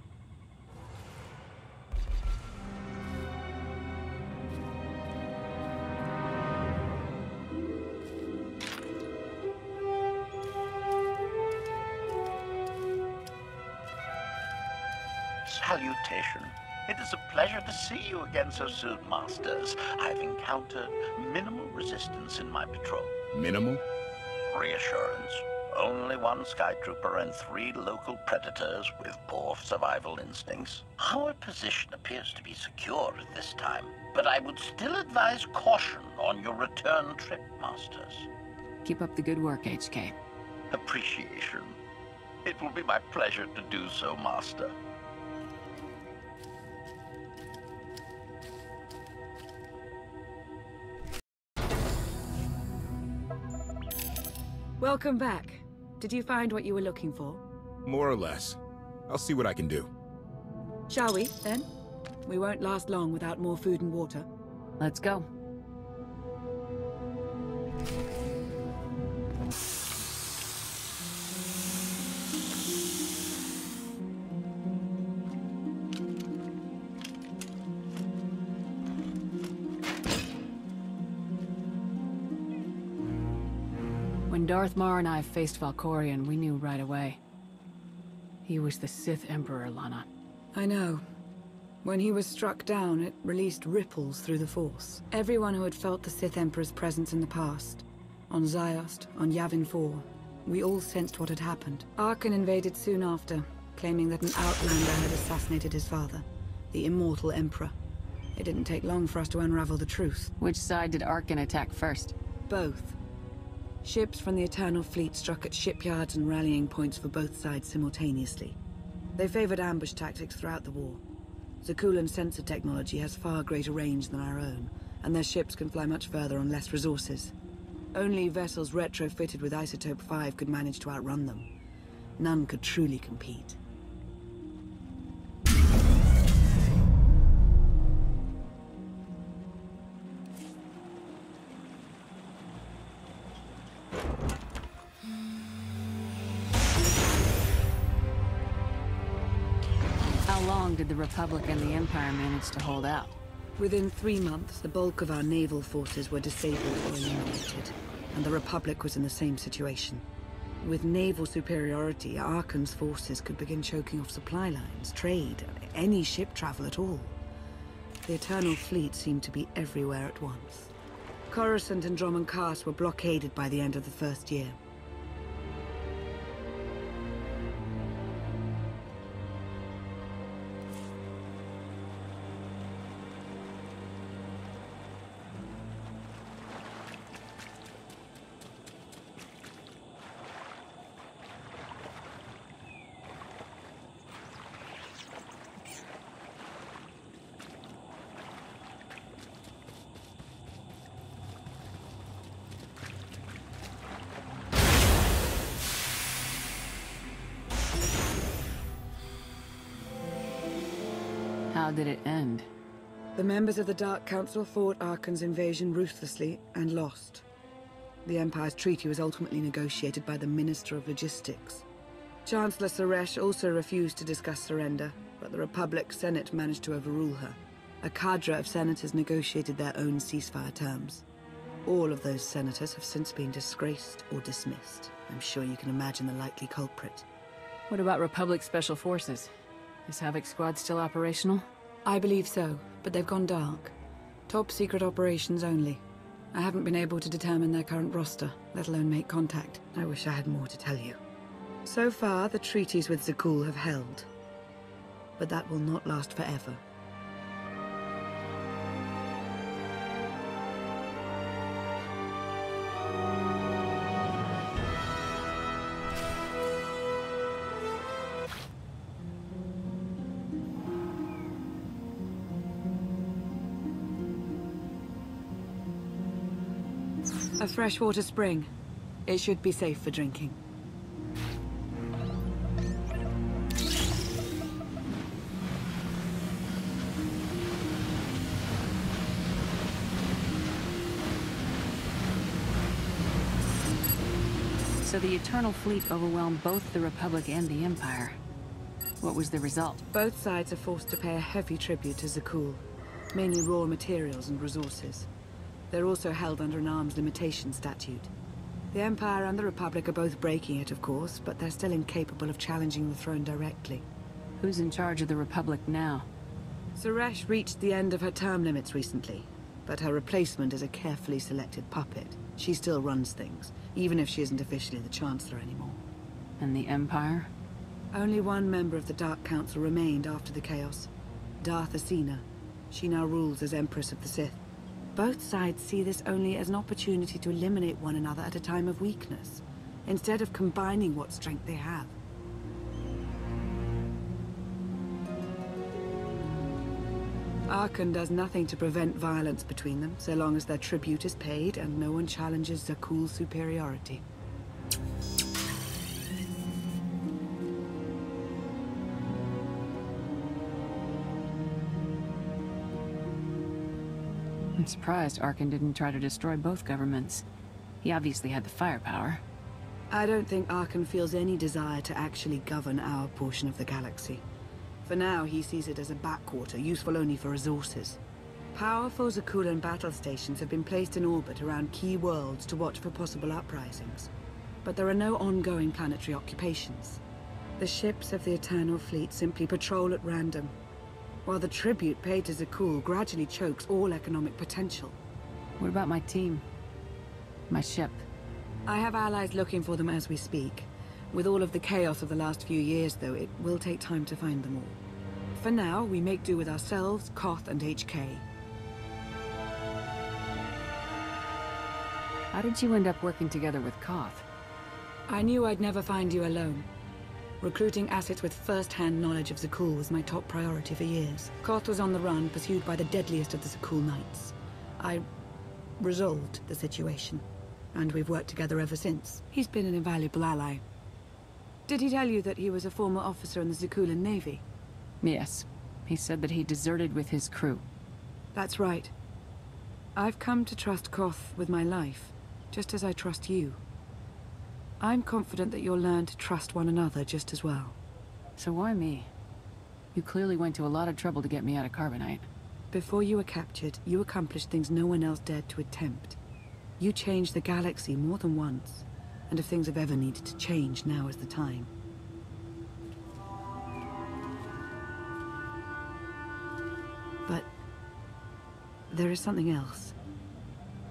Salutation. It is a pleasure to see you again so soon, Masters. I've encountered minimal resistance in my patrol. Minimal? Reassurance. Only one Skytrooper and three local predators with poor survival instincts. Our position appears to be secure at this time, but I would still advise caution on your return trip, Masters. Keep up the good work, HK. Appreciation. It will be my pleasure to do so, Master. Welcome back. Did you find what you were looking for? More or less. I'll see what I can do. Shall we, then? We won't last long without more food and water. Let's go. Darth Marr and I faced Valkorion, we knew right away. He was the Sith Emperor, Lana. I know. When he was struck down, it released ripples through the Force. Everyone who had felt the Sith Emperor's presence in the past, on Ziost, on Yavin 4, we all sensed what had happened. Arcann invaded soon after, claiming that an outlander had assassinated his father, the Immortal Emperor. It didn't take long for us to unravel the truth. Which side did Arcann attack first? Both. Ships from the Eternal Fleet struck at shipyards and rallying points for both sides simultaneously. They favored ambush tactics throughout the war. Zakuulan sensor technology has far greater range than our own, and their ships can fly much further on less resources. Only vessels retrofitted with Isotope 5 could manage to outrun them. None could truly compete. Republic and the Empire managed to hold out? Within three months, the bulk of our naval forces were disabled or eliminated, and the Republic was in the same situation. With naval superiority, Arcann's forces could begin choking off supply lines, trade, any ship travel at all. The Eternal Fleet seemed to be everywhere at once. Coruscant and Dromund Kaas were blockaded by the end of the first year. The members of the Dark Council fought Arcann's invasion ruthlessly and lost. The Empire's treaty was ultimately negotiated by the Minister of Logistics. Chancellor Saresh also refused to discuss surrender, but the Republic Senate managed to overrule her. A cadre of senators negotiated their own ceasefire terms. All of those senators have since been disgraced or dismissed. I'm sure you can imagine the likely culprit. What about Republic Special Forces? Is Havoc Squad still operational? I believe so, but they've gone dark. Top secret operations only. I haven't been able to determine their current roster, let alone make contact. I wish I had more to tell you. So far, the treaties with Zakuul have held. But that will not last forever. Freshwater spring. It should be safe for drinking. So the Eternal Fleet overwhelmed both the Republic and the Empire. What was the result? Both sides are forced to pay a heavy tribute to Zakuul, mainly raw materials and resources. They're also held under an arms limitation statute. The Empire and the Republic are both breaking it, of course, but they're still incapable of challenging the throne directly. Who's in charge of the Republic now? Saresh reached the end of her term limits recently, but her replacement is a carefully selected puppet. She still runs things, even if she isn't officially the Chancellor anymore. And the Empire? Only one member of the Dark Council remained after the chaos. Darth Acina. She now rules as Empress of the Sith. Both sides see this only as an opportunity to eliminate one another at a time of weakness, instead of combining what strength they have. Arcann does nothing to prevent violence between them, so long as their tribute is paid and no one challenges Zakuul's superiority. I'm surprised Arcann didn't try to destroy both governments. He obviously had the firepower. I don't think Arcann feels any desire to actually govern our portion of the galaxy. For now, he sees it as a backwater, useful only for resources. Powerful Zakuulan battle stations have been placed in orbit around key worlds to watch for possible uprisings. But there are no ongoing planetary occupations. The ships of the Eternal Fleet simply patrol at random, while the tribute paid to Zakuul gradually chokes all economic potential. What about my team? My ship? I have allies looking for them as we speak. With all of the chaos of the last few years, though, it will take time to find them all. For now, we make do with ourselves, Koth, and HK. How did you end up working together with Koth? I knew I'd never find you alone. Recruiting assets with first-hand knowledge of Zakuul was my top priority for years. Koth was on the run, pursued by the deadliest of the Zakuul Knights. I resolved the situation, and we've worked together ever since. He's been an invaluable ally. Did he tell you that he was a former officer in the Zakuulan Navy? Yes. He said that he deserted with his crew. That's right. I've come to trust Koth with my life, just as I trust you. I'm confident that you'll learn to trust one another just as well. So why me? You clearly went to a lot of trouble to get me out of Carbonite. Before you were captured, you accomplished things no one else dared to attempt. You changed the galaxy more than once, and if things have ever needed to change, now is the time. But there is something else.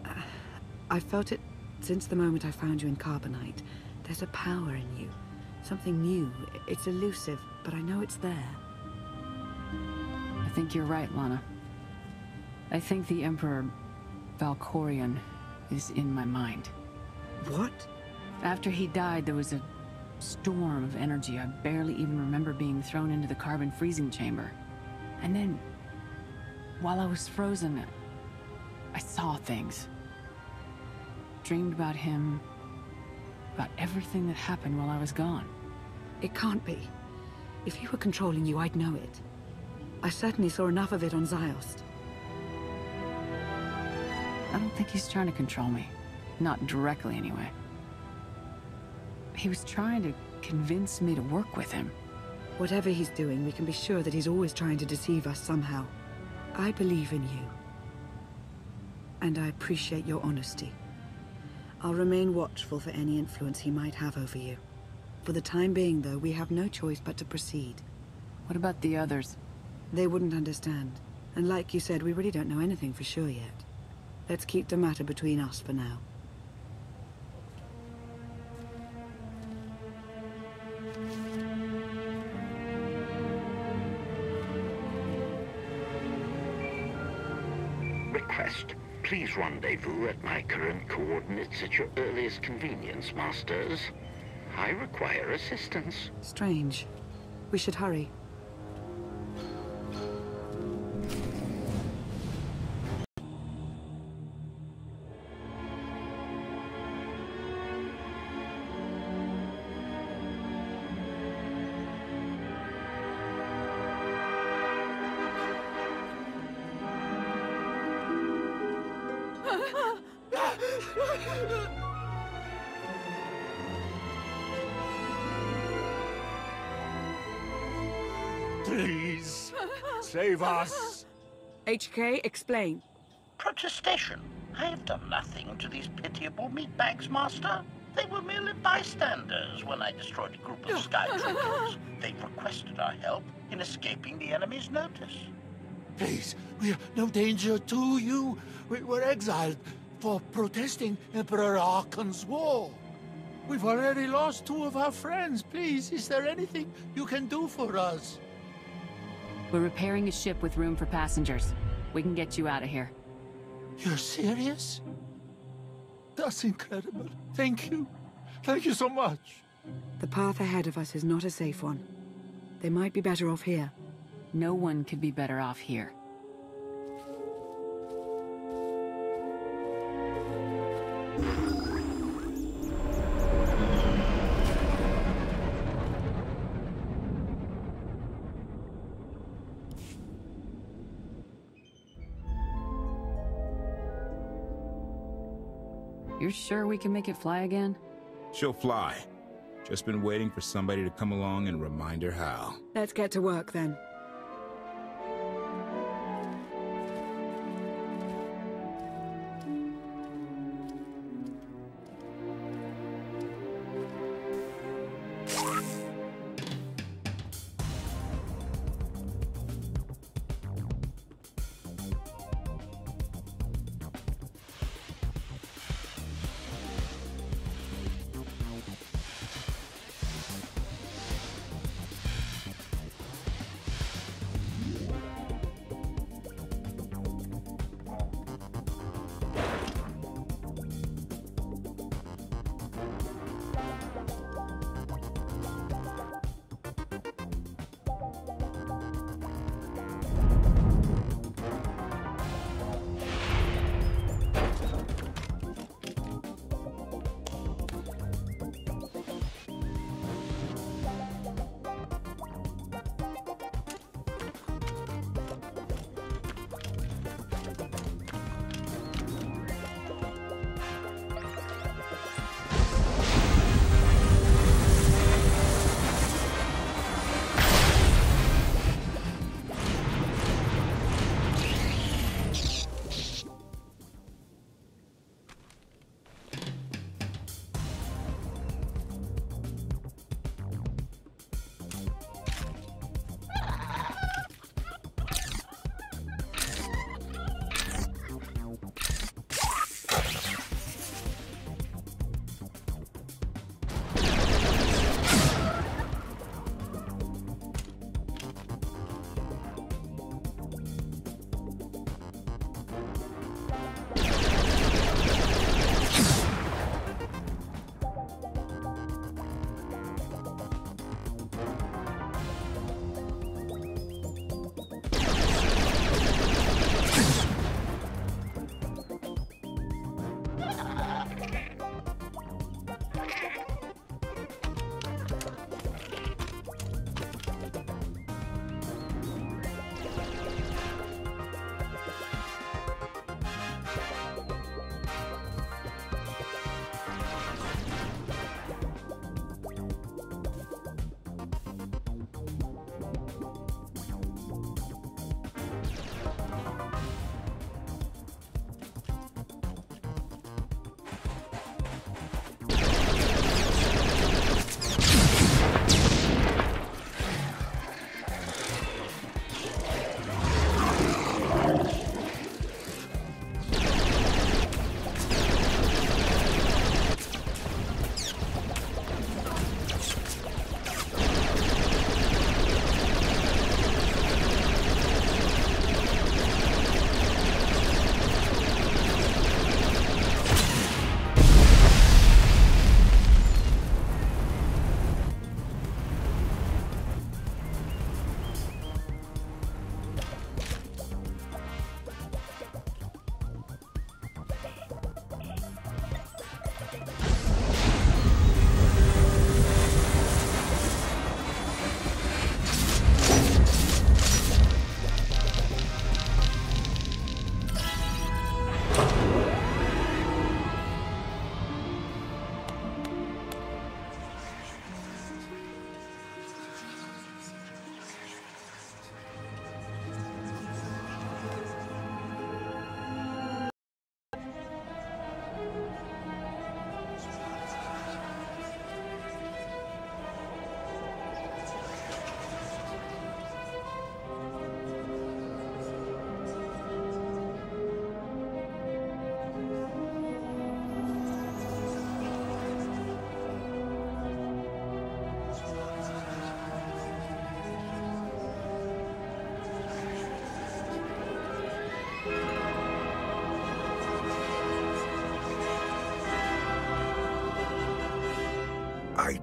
<sighs> I've felt it since the moment I found you in Carbonite. There's a power in you. Something new. It's elusive, but I know it's there. I think you're right, Lana. I think the Emperor Valkorion is in my mind. What? After he died, there was a storm of energy. I barely even remember being thrown into the carbon freezing chamber. And then, while I was frozen, I saw things. Dreamed about him, about everything that happened while I was gone. It can't be. If he were controlling you, I'd know it. I certainly saw enough of it on Ziost. I don't think he's trying to control me. Not directly, anyway. He was trying to convince me to work with him. Whatever he's doing, we can be sure that he's always trying to deceive us somehow. I believe in you. And I appreciate your honesty. I'll remain watchful for any influence he might have over you. For the time being, though, we have no choice but to proceed. What about the others? They wouldn't understand. And like you said, we really don't know anything for sure yet. Let's keep the matter between us for now. Please rendezvous at my current coordinates at your earliest convenience, Masters. I require assistance. Strange. We should hurry. HK, explain. Protestation. I have done nothing to these pitiable meatbags, Master. They were merely bystanders when I destroyed a group of oh. sky troopers. They've requested our help in escaping the enemy's notice. Please, we are no danger to you. We were exiled for protesting Emperor Arcann's war. We've already lost two of our friends. Please, is there anything you can do for us? We're repairing a ship with room for passengers. We can get you out of here. You're serious? That's incredible. Thank you. Thank you so much. The path ahead of us is not a safe one. They might be better off here. No one could be better off here. You're sure we can make it fly again? She'll fly. Just been waiting for somebody to come along and remind her how. Let's get to work then.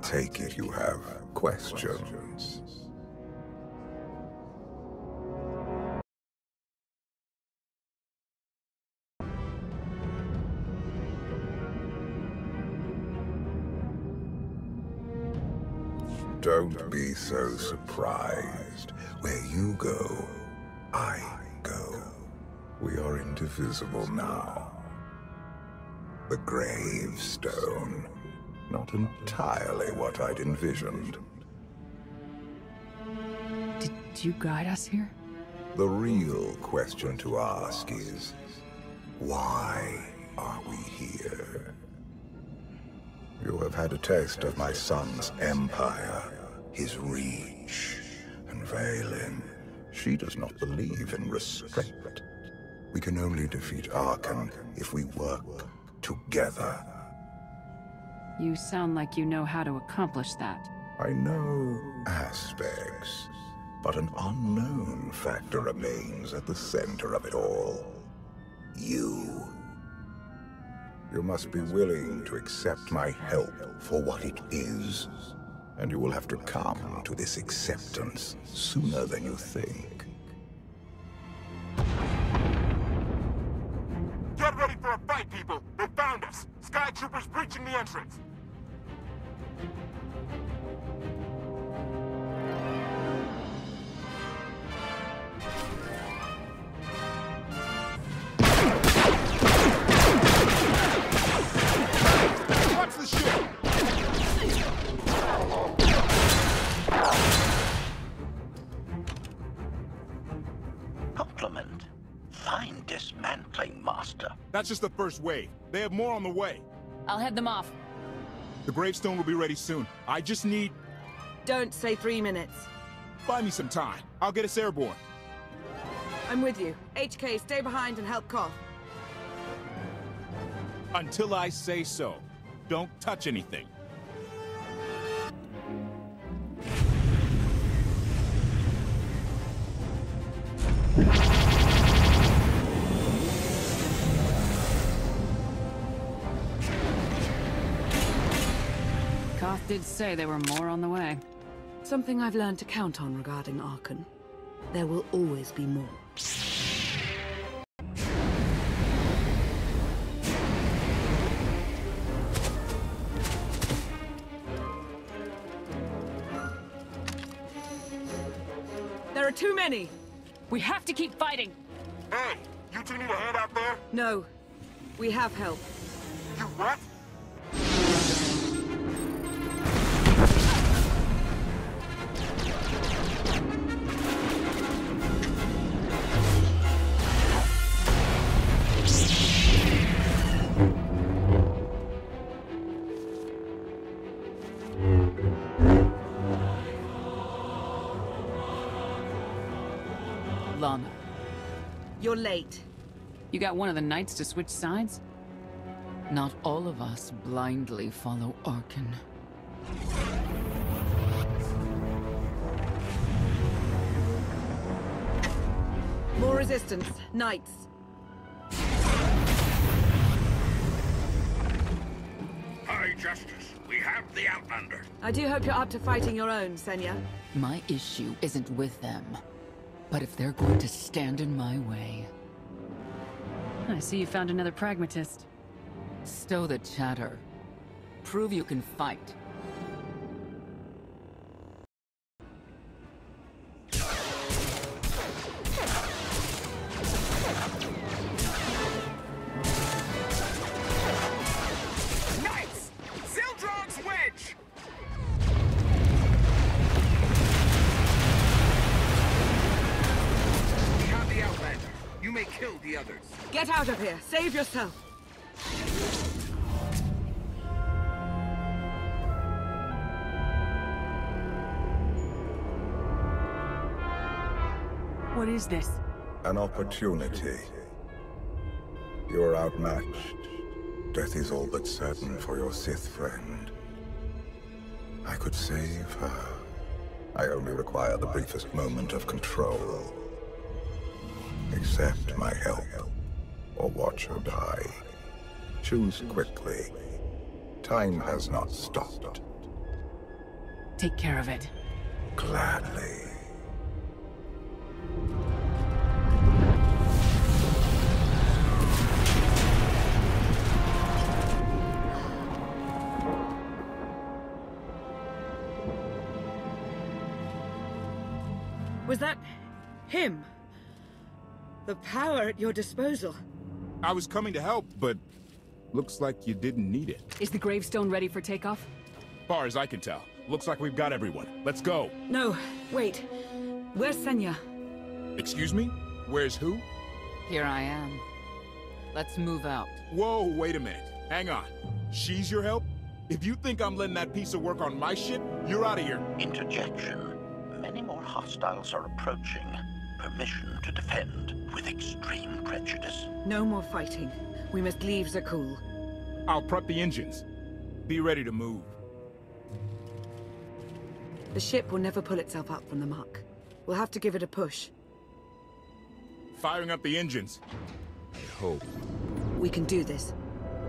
Take it you have questions. Don't be so surprised. Where you go, I go. We are indivisible now. The gravestone. Not entirely what I'd envisioned. Did you guide us here? The real question to ask is, why are we here? You have had a taste of my son's empire, his reach, and Vaylin. She does not believe in restraint. We can only defeat Arcann if we work together. You sound like you know how to accomplish that. I know aspects, but an unknown factor remains at the center of it all. You. You must be willing to accept my help for what it is. And you will have to come to this acceptance sooner than you think. Get ready for a fight, people! They found us! Sky Troopers breaching the entrance! That's just the first wave. They have more on the way. I'll head them off. The gravestone will be ready soon. I just need... Don't say three minutes. Buy me some time. I'll get us airborne. I'm with you. HK, stay behind and help Koth. Until I say so. Don't touch anything. Did say there were more on the way. Something I've learned to count on regarding Arcann. There will always be more. There are too many! We have to keep fighting! Hey! You two need a hand out there? No. We have help. You what? You're late. you got one of the knights to switch sides? Not all of us blindly follow Arcann. More resistance. Knights. High Justice, we have the Outlander. I do hope you're up to fighting your own, Senya. My issue isn't with them. But if they're going to stand in my way... I see you found another pragmatist. Stow the chatter. Prove you can fight. Kill the others. Get out of here. Save yourself. What is this? An opportunity. You're outmatched. Death is all but certain for your Sith friend. I could save her. I only require the briefest moment of control. Accept my help, or watch her die. Choose quickly. Time has not stopped. Take care of it. Gladly. Was that him? The power at your disposal. I was coming to help, but looks like you didn't need it. Is the gravestone ready for takeoff? Far as I can tell. Looks like we've got everyone. Let's go. No, wait. Where's Senya? Excuse me? Where's who? Here I am. Let's move out. Whoa, wait a minute. Hang on. She's your help? If you think I'm letting that piece of work on my ship, you're out of here. Interjection. Many more hostiles are approaching. Permission to defend with extreme prejudice. No more fighting. We must leave Zakuul. I'll prep the engines. Be ready to move. The ship will never pull itself up from the muck. We'll have to give it a push. Firing up the engines. I hope. We can do this.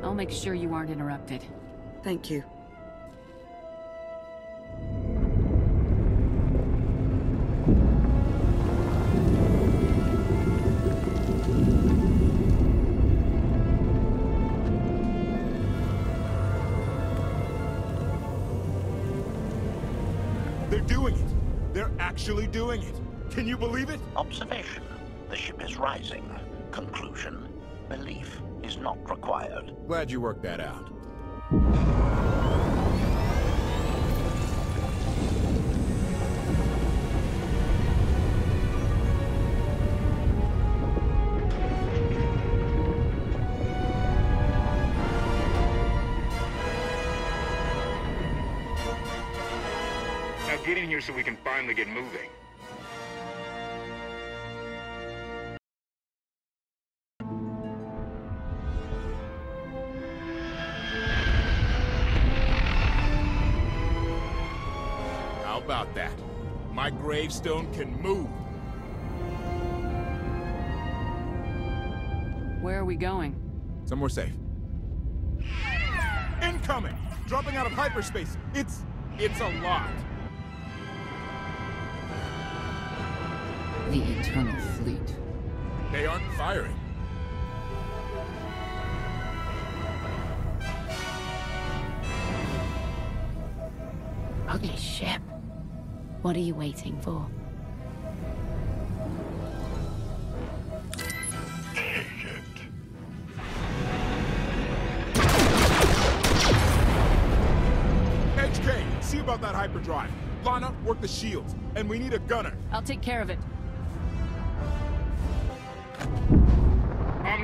I'll make sure you aren't interrupted. Thank you. Actually doing it. Can you believe it? Observation. The ship is rising. Conclusion. Belief is not required. Glad you worked that out. Here so we can finally get moving. How about that? My gravestone can move. Where are we going? Somewhere safe. Incoming! Dropping out of hyperspace. It's... it's a lot. The Eternal Fleet. They aren't firing. Ugly ship. What are you waiting for? HK, see about that hyperdrive. Lana, work the shields. And we need a gunner. I'll take care of it.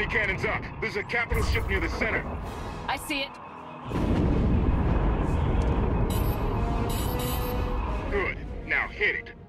Omni cannons up. There's a capital ship near the center. I see it. Good. Now hit it.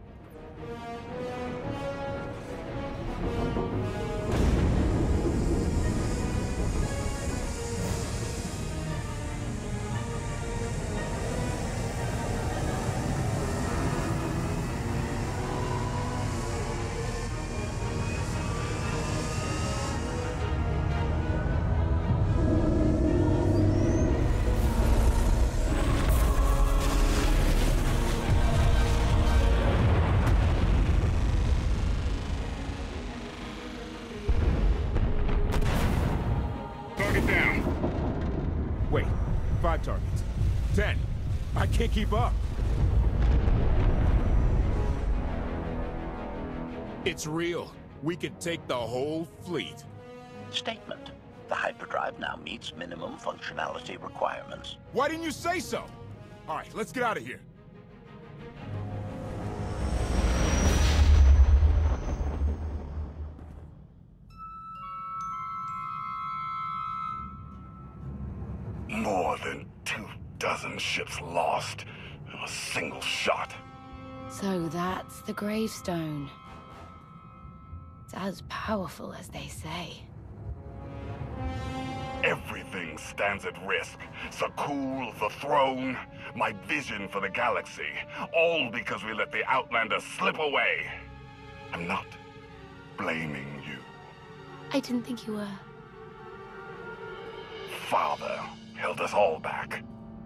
Keep up. It's real. We could take the whole fleet. Statement. The hyperdrive now meets minimum functionality requirements. Why didn't you say so? All right, let's get out of here. Ships lost in a single shot. So that's the gravestone. It's as powerful as they say. Everything stands at risk. Zakuul, the throne, my vision for the galaxy. All because we let the Outlander slip away. I'm not blaming you. I didn't think you were. Father held us all back.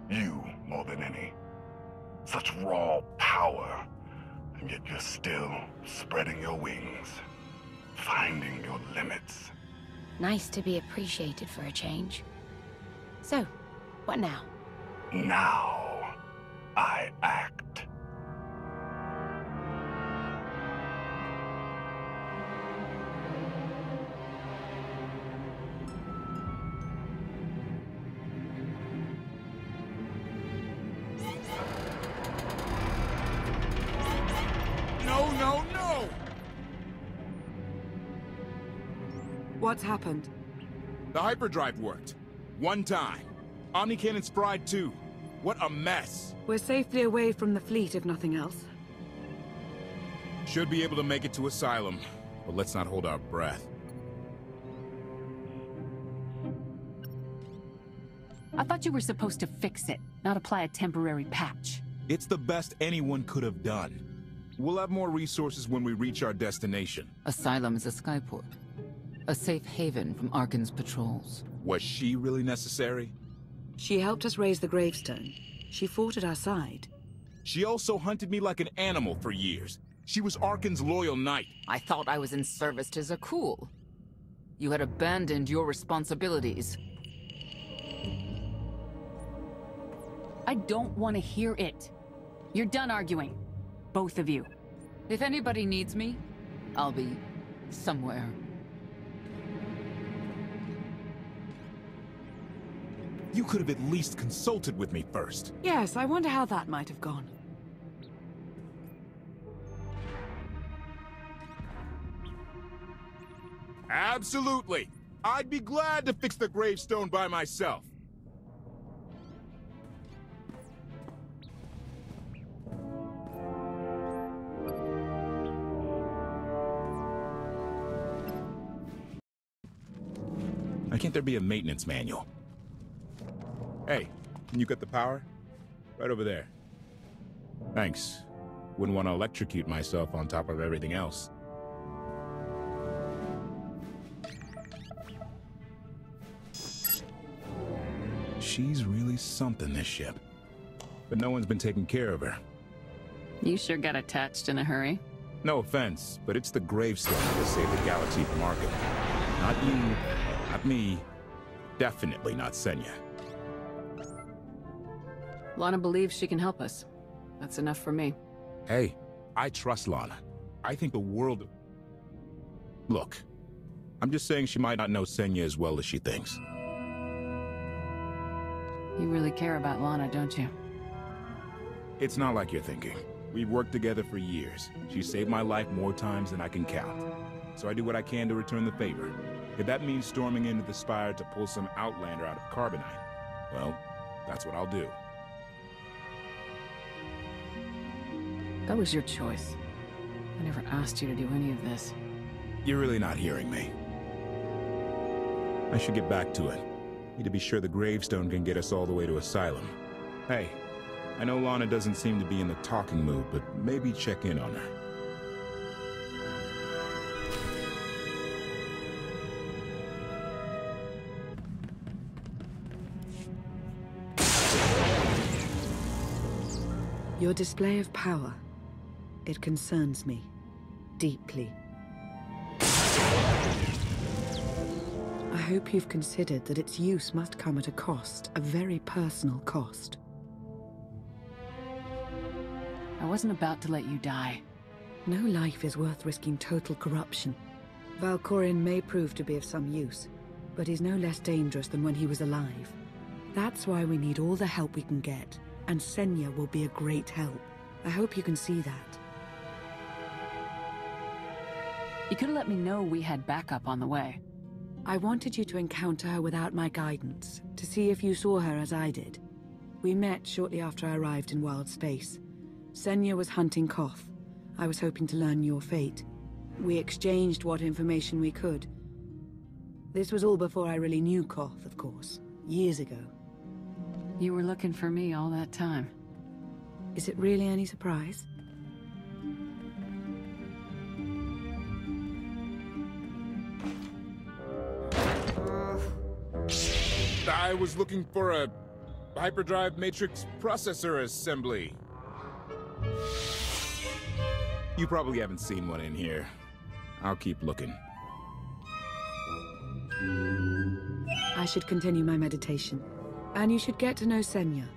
You more than any. Such raw power. And yet you're still spreading your wings. Finding your limits. Nice to be appreciated for a change. So, what now? Now, I act. What's happened? The hyperdrive worked. One time. Omni Cannon's fried too. What a mess. We're safely away from the fleet, if nothing else. Should be able to make it to Asylum, but let's not hold our breath. I thought you were supposed to fix it, not apply a temporary patch. It's the best anyone could have done. We'll have more resources when we reach our destination. Asylum is a skyport. A safe haven from Arcann's patrols. Was she really necessary? She helped us raise the gravestone. She fought at our side. She also hunted me like an animal for years. She was Arcann's loyal knight. I thought I was in service to Zakuul. You had abandoned your responsibilities. I don't want to hear it. You're done arguing. Both of you. If anybody needs me, I'll be somewhere. You could have at least consulted with me first. Yes, I wonder how that might have gone. Absolutely. I'd be glad to fix the gravestone by myself. Why can't there be a maintenance manual? Hey, can you cut the power? Right over there. Thanks. Wouldn't want to electrocute myself on top of everything else. She's really something, this ship. But no one's been taking care of her. You sure got attached in a hurry. No offense, but it's the gravestone that saved the galaxy from Arcann. Not you, not me, definitely not Senya. Lana believes she can help us. That's enough for me. Hey, I trust Lana. I think the world... Look, I'm just saying she might not know Senya as well as she thinks. You really care about Lana, don't you? It's not like you're thinking. We've worked together for years. She saved my life more times than I can count. So I do what I can to return the favor. If that means storming into the Spire to pull some Outlander out of Carbonite, well, that's what I'll do. That was your choice. I never asked you to do any of this. You're really not hearing me. I should get back to it. Need to be sure the gravestone can get us all the way to Asylum. Hey, I know Lana doesn't seem to be in the talking mood, but maybe check in on her. Your display of power, it concerns me. Deeply. I hope you've considered that its use must come at a cost, a very personal cost. I wasn't about to let you die. No life is worth risking total corruption. Valkorion may prove to be of some use, but he's no less dangerous than when he was alive. That's why we need all the help we can get, and Senya will be a great help. I hope you can see that. You could have let me know we had backup on the way. I wanted you to encounter her without my guidance, to see if you saw her as I did. We met shortly after I arrived in wild space. Senya was hunting Koth. I was hoping to learn your fate. We exchanged what information we could. This was all before I really knew Koth, of course. Years ago. You were looking for me all that time. Is it really any surprise? I was looking for a hyperdrive matrix processor assembly. You probably haven't seen one in here. I'll keep looking. I should continue my meditation. And you should get to know Senya.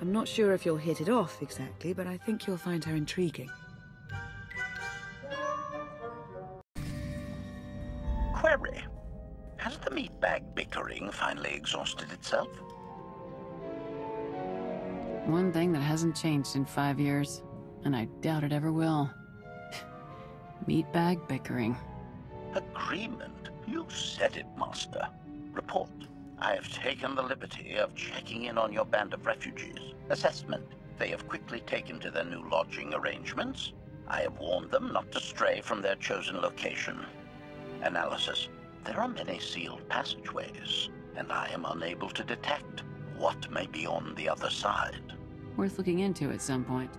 I'm not sure if you'll hit it off exactly, but I think you'll find her intriguing. The bickering finally exhausted itself? One thing that hasn't changed in five years, and I doubt it ever will. <laughs> Meatbag bickering. Agreement? You said it, Master. Report. I have taken the liberty of checking in on your band of refugees. Assessment. They have quickly taken to their new lodging arrangements. I have warned them not to stray from their chosen location. Analysis. There are many sealed passageways, and I am unable to detect what may be on the other side. Worth looking into at some point.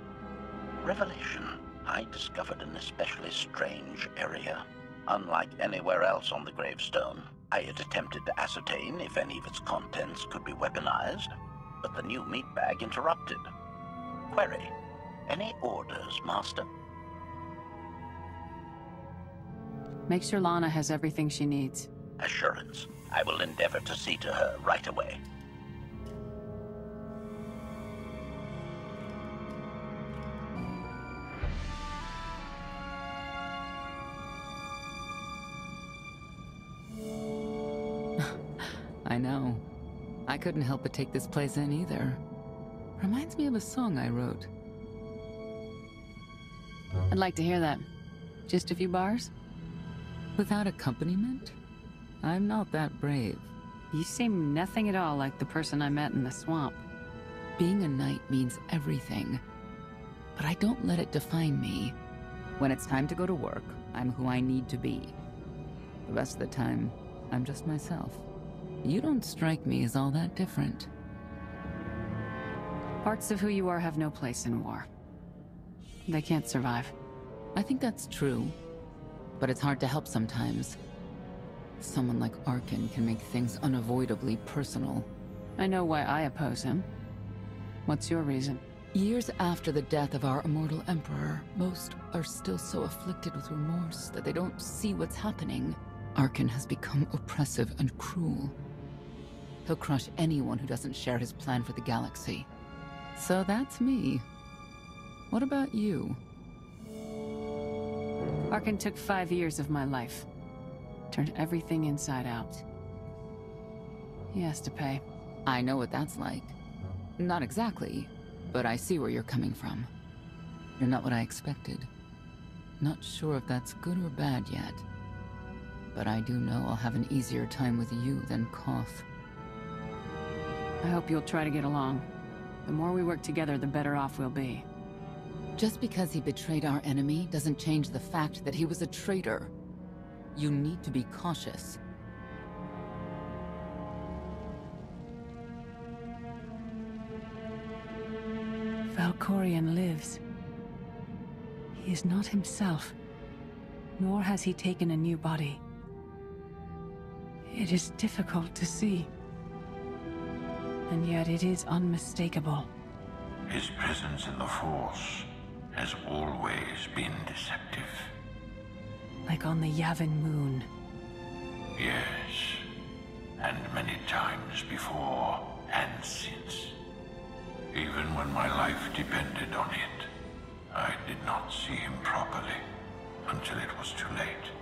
Revelation. I discovered an especially strange area. Unlike anywhere else on the gravestone, I had attempted to ascertain if any of its contents could be weaponized, but the new meat bag interrupted. Query. Any orders, Master? Make sure Lana has everything she needs. Assurance. I will endeavor to see to her right away. <laughs> I know. I couldn't help but take this place in either. Reminds me of a song I wrote. I'd like to hear that. Just a few bars? Without accompaniment? I'm not that brave. You seem nothing at all like the person I met in the swamp. Being a knight means everything. But I don't let it define me. When it's time to go to work, I'm who I need to be. The rest of the time, I'm just myself. You don't strike me as all that different. Parts of who you are have no place in war. They can't survive. I think that's true. But it's hard to help sometimes. Someone like Arcann can make things unavoidably personal. I know why I oppose him. What's your reason? Years after the death of our immortal emperor, most are still so afflicted with remorse that they don't see what's happening. Arcann has become oppressive and cruel. He'll crush anyone who doesn't share his plan for the galaxy. So that's me. What about you? Arcann took five years of my life. Turned everything inside out. He has to pay. I know what that's like. Not exactly, but I see where you're coming from. You're not what I expected. Not sure if that's good or bad yet. But I do know I'll have an easier time with you than Koth. I hope you'll try to get along. The more we work together, the better off we'll be. Just because he betrayed our enemy doesn't change the fact that he was a traitor. You need to be cautious. Valkorion lives. He is not himself, nor has he taken a new body. It is difficult to see. And yet it is unmistakable. His presence in the Force has always been deceptive. Like on the Yavin moon. Yes. And many times before and since. Even when my life depended on it, I did not see him properly until it was too late.